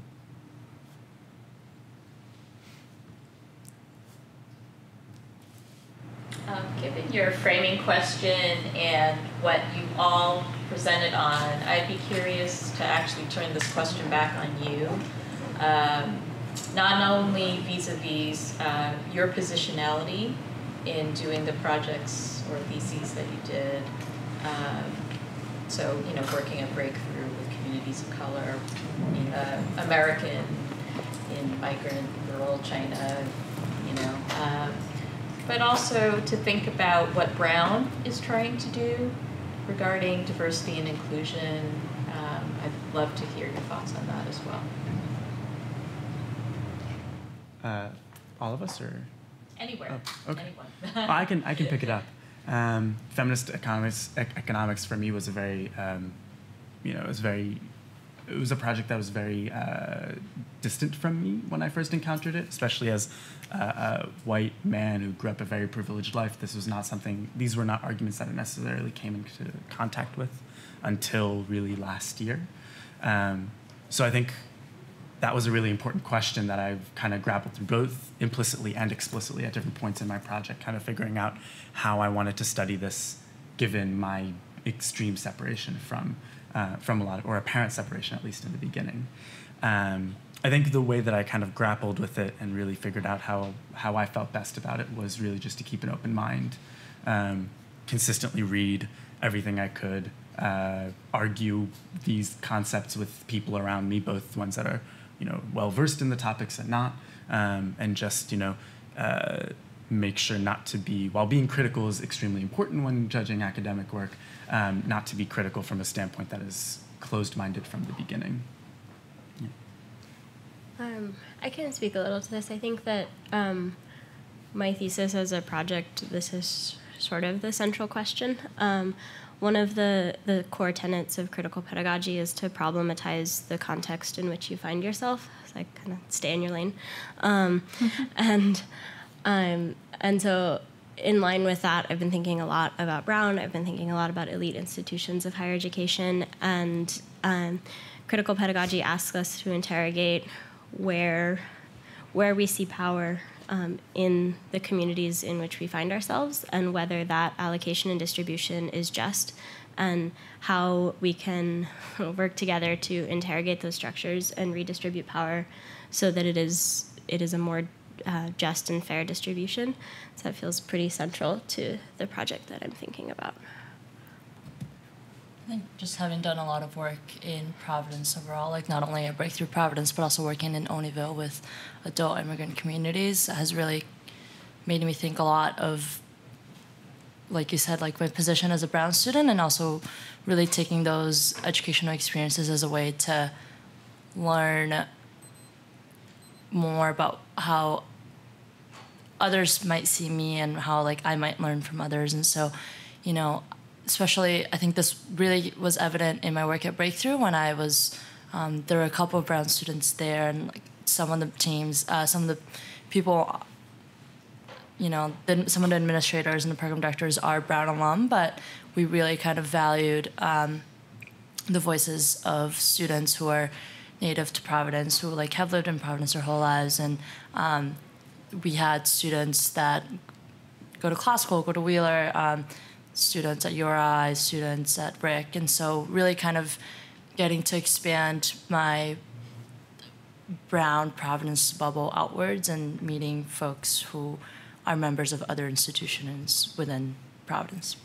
Um, given your framing question and what you all presented on, I'd be curious to actually turn this question back on you. Um, not only vis-a-vis uh, your positionality in doing the projects or theses that you did, um, so you know, working at Breakthrough with communities of color, uh, American in migrant rural China, you know. But also to think about what Brown is trying to do regarding diversity and inclusion. Um, I'd love to hear your thoughts on that as well. Uh, all of us, or Anywhere, Oh, okay. Well, I can I can pick it up. Um, feminist economics ec- economics for me was a very um, you know it was very it was a project that was very uh, distant from me when I first encountered it, especially as a, a white man who grew up a very privileged life. This was not something; these were not arguments that I necessarily came into contact with until really last year. Um, so I think that was a really important question that I've kind of grappled through both implicitly and explicitly at different points in my project, kind of figuring out how I wanted to study this given my extreme separation from uh, from a lot of, or apparent separation at least in the beginning. Um, I think the way that I kind of grappled with it and really figured out how how I felt best about it was really just to keep an open mind, um, consistently read everything I could, uh, argue these concepts with people around me, both ones that are you know well versed in the topics and not, um, and just you know. Uh, make sure not to be while being critical is extremely important when judging academic work um, not to be critical from a standpoint that is closed-minded from the beginning Um, I can speak a little to this. I think that um, my thesis as a project, this is sort of the central question. Um, one of the, the core tenets of critical pedagogy is to problematize the context in which you find yourself. So I kind of stay in your lane. Um, and, um, and so, in line with that, I've been thinking a lot about Brown. I've been thinking a lot about elite institutions of higher education. And um, critical pedagogy asks us to interrogate where where we see power um, in the communities in which we find ourselves and whether that allocation and distribution is just and how we can work together to interrogate those structures and redistribute power so that it is it is a more uh, just and fair distribution. So that feels pretty central to the project that i'm thinking about think just having done a lot of work in Providence overall, like not only at Breakthrough Providence, but also working in Olneyville with adult immigrant communities, has really made me think a lot of, like you said, like my position as a Brown student, and also really taking those educational experiences as a way to learn more about how others might see me and how like I might learn from others, and so, you know, especially I think this really was evident in my work at Breakthrough when I was um, there were a couple of Brown students there and like some of the teams, uh, some of the people you know, the, some of the administrators and the program directors are Brown alum, but we really kind of valued um, the voices of students who are native to Providence, who like have lived in Providence their whole lives, and um, we had students that go to classical, go to Wheeler, um, students at URI, students at Brick, and so really kind of getting to expand my Brown Providence bubble outwards and meeting folks who are members of other institutions within Providence.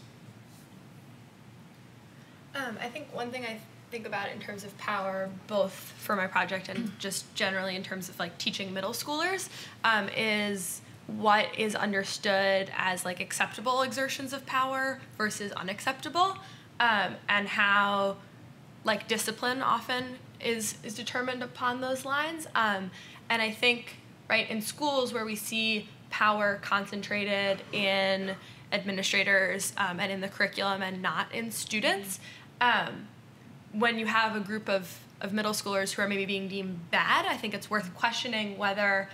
Um, I think one thing I think about in terms of power, both for my project and just generally in terms of like teaching middle schoolers, um, is what is understood as like acceptable exertions of power versus unacceptable, um, and how like discipline often is is determined upon those lines. Um, and I think right in schools where we see power concentrated in administrators um, and in the curriculum and not in students. Um, when you have a group of, of middle schoolers who are maybe being deemed bad, I think it's worth questioning whether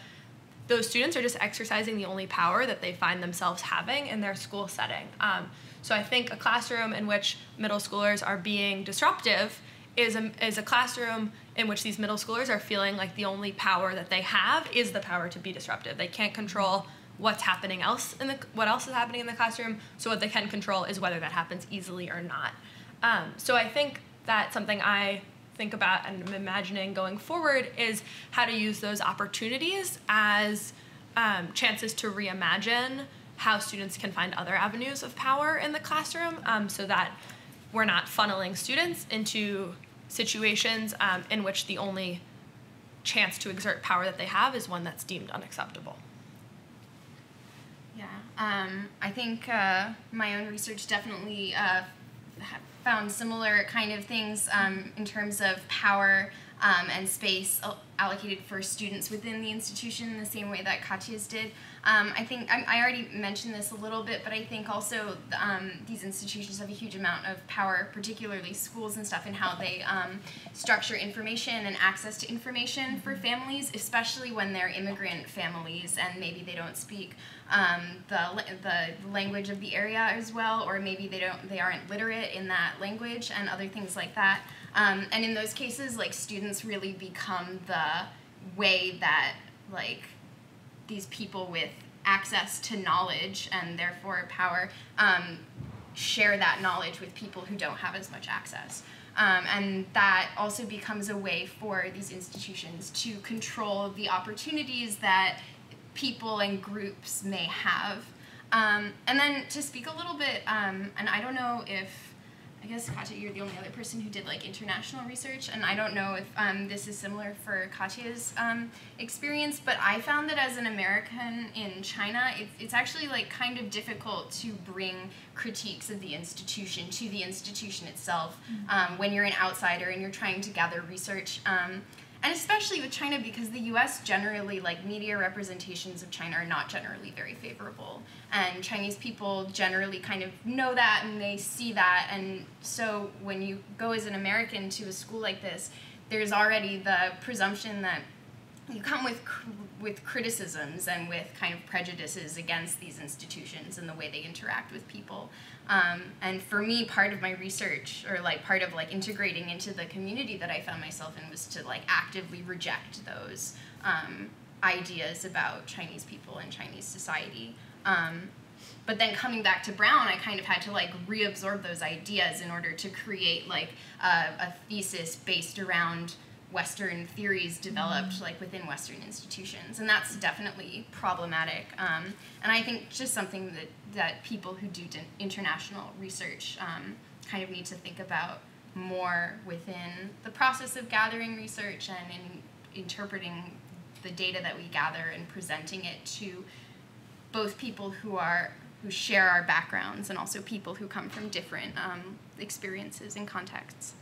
those students are just exercising the only power that they find themselves having in their school setting. Um, so I think a classroom in which middle schoolers are being disruptive is a, is a classroom in which these middle schoolers are feeling like the only power that they have is the power to be disruptive. They can't control what's happening else in the what else is happening in the classroom. So what they can control is whether that happens easily or not. Um, so I think that's something I think about and I'm imagining going forward is how to use those opportunities as um, chances to reimagine how students can find other avenues of power in the classroom um, so that we're not funneling students into situations um, in which the only chance to exert power that they have is one that's deemed unacceptable. Yeah, um, I think uh, my own research definitely uh, found similar kind of things um, in terms of power um, and space allocated for students within the institution in the same way that Katya's did. Um, I think I, I, already mentioned this a little bit, but I think also um, these institutions have a huge amount of power, particularly schools and stuff, in how they um, structure information and access to information for families, especially when they're immigrant families and maybe they don't speak um, the the language of the area as well, or maybe they don't they aren't literate in that language and other things like that. Um, and in those cases, like students really become the way that like these people with access to knowledge and therefore power um, share that knowledge with people who don't have as much access. Um, and that also becomes a way for these institutions to control the opportunities that people and groups may have. Um, and then to speak a little bit, um, and I don't know if I guess Katya, you're the only other person who did like international research, and I don't know if um, this is similar for Katya's um, experience, but I found that as an American in China, it, it's actually like kind of difficult to bring critiques of the institution to the institution itself mm-hmm. um, when you're an outsider and you're trying to gather research. And especially with China because the U.S. generally like media representations of China are not generally very favorable, and Chinese people generally kind of know that and they see that, and so when you go as an American to a school like this, there's already the presumption that you come with with criticisms and with kind of prejudices against these institutions and the way they interact with people. Um, and for me, part of my research or like part of like integrating into the community that I found myself in was to like actively reject those um, ideas about Chinese people and Chinese society. Um, but then coming back to Brown, I kind of had to like reabsorb those ideas in order to create like a, a thesis based around Western theories developed like within Western institutions, and that's definitely problematic. Um, and I think just something that that people who do international research um, kind of need to think about more within the process of gathering research and in interpreting the data that we gather and presenting it to both people who are who share our backgrounds and also people who come from different um, experiences and contexts.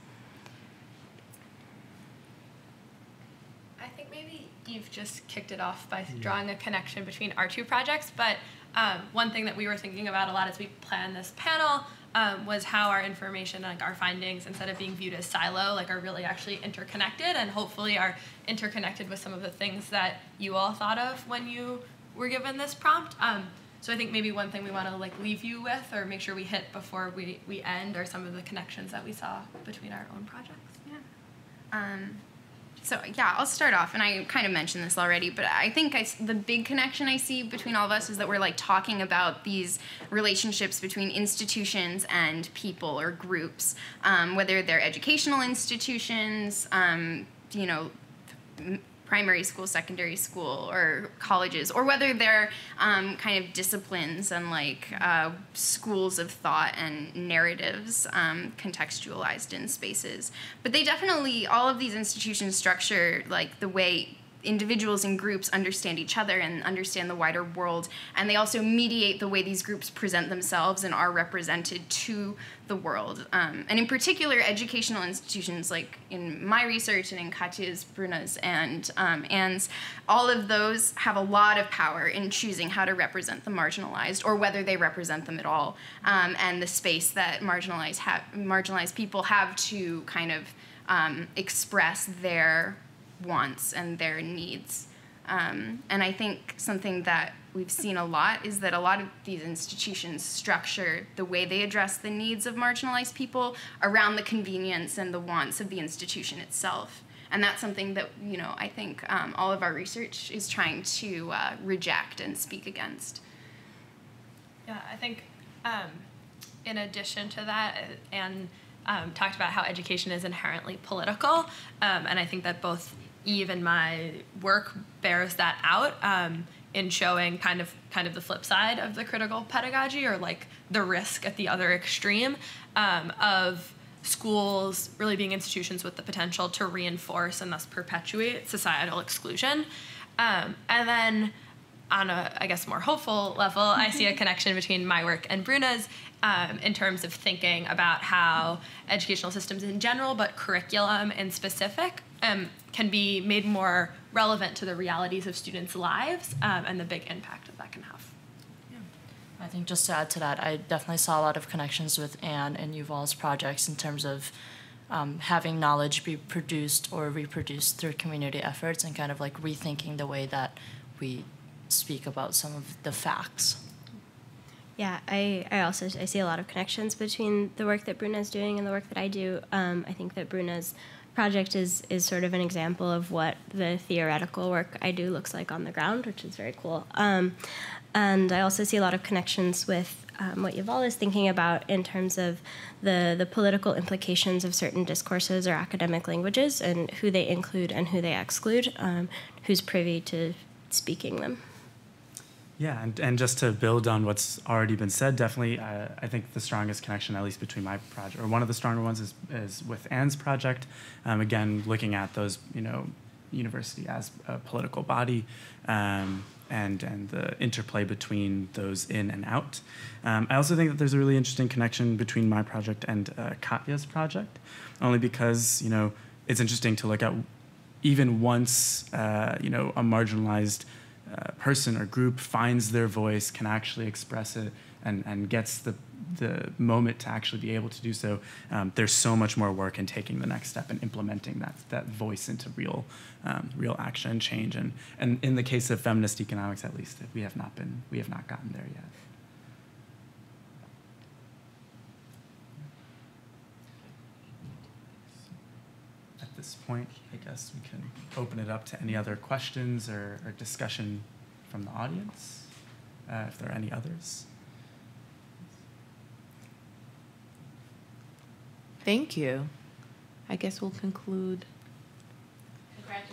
You've just kicked it off by drawing a connection between our two projects. But um, one thing that we were thinking about a lot as we planned this panel um, was how our information, like our findings, instead of being viewed as silo, like are really actually interconnected, and hopefully are interconnected with some of the things that you all thought of when you were given this prompt. Um, so I think maybe one thing we want to like leave you with or make sure we hit before we, we end are some of the connections that we saw between our own projects. Yeah. Um, so yeah, I'll start off, and I kind of mentioned this already, but I think I, the big connection I see between all of us is that we're like talking about these relationships between institutions and people or groups, um, whether they're educational institutions, um, you know, primary school, secondary school, or colleges, or whether they're um, kind of disciplines and like uh, schools of thought and narratives um, contextualized in spaces. But they definitely, all of these institutions structure like the way individuals and groups understand each other and understand the wider world and they also mediate the way these groups present themselves and are represented to the world um, and in particular educational institutions like in my research and in katya's bruna's and um, anne's all of those have a lot of power in choosing how to represent the marginalized or whether they represent them at all um, and the space that marginalized, ha- marginalized people have to kind of um, express their wants and their needs. Um, and I think something that we've seen a lot is that a lot of these institutions structure the way they address the needs of marginalized people around the convenience and the wants of the institution itself. And that's something that you know I think um, all of our research is trying to uh, reject and speak against. Yeah, I think um, in addition to that, and um, talked about how education is inherently political, um, and I think that both Eve and my work bears that out um, in showing kind of kind of the flip side of the critical pedagogy or like the risk at the other extreme um, of schools really being institutions with the potential to reinforce and thus perpetuate societal exclusion. Um, and then on a, I guess, more hopeful level, I see a connection between my work and Bruna's um, in terms of thinking about how educational systems in general, but curriculum in specific, um, can be made more relevant to the realities of students' lives um, and the big impact that that can have. Yeah. I think just to add to that, I definitely saw a lot of connections with Anne and Yuval's projects in terms of um, having knowledge be produced or reproduced through community efforts and kind of like rethinking the way that we speak about some of the facts. Yeah, I, I also I see a lot of connections between the work that Bruna's doing and the work that I do. Um, I think that Bruna's project is is sort of an example of what the theoretical work I do looks like on the ground, which is very cool. Um, and I also see a lot of connections with um, what Yuval is thinking about in terms of the the political implications of certain discourses or academic languages and who they include and who they exclude, um, who's privy to speaking them. Yeah, and, and just to build on what's already been said, definitely, uh, I think the strongest connection, at least between my project, or one of the stronger ones, is, is with Anne's project. Um, again, looking at those, you know, university as a political body, um, and and the interplay between those in and out. Um, I also think that there's a really interesting connection between my project and uh, Katya's project, only because you know it's interesting to look at even once uh, you know a marginalized uh, person or group finds their voice, can actually express it, and, and gets the, the moment to actually be able to do so, um, there's so much more work in taking the next step and implementing that, that voice into real, um, real action and change. And, and in the case of feminist economics, at least, we have not been, we have not gotten there yet. At this point, I guess we can open it up to any other questions or, or discussion from the audience, uh, if there are any others. Thank you. I guess we'll conclude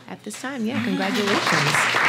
at this time. Yeah, congratulations.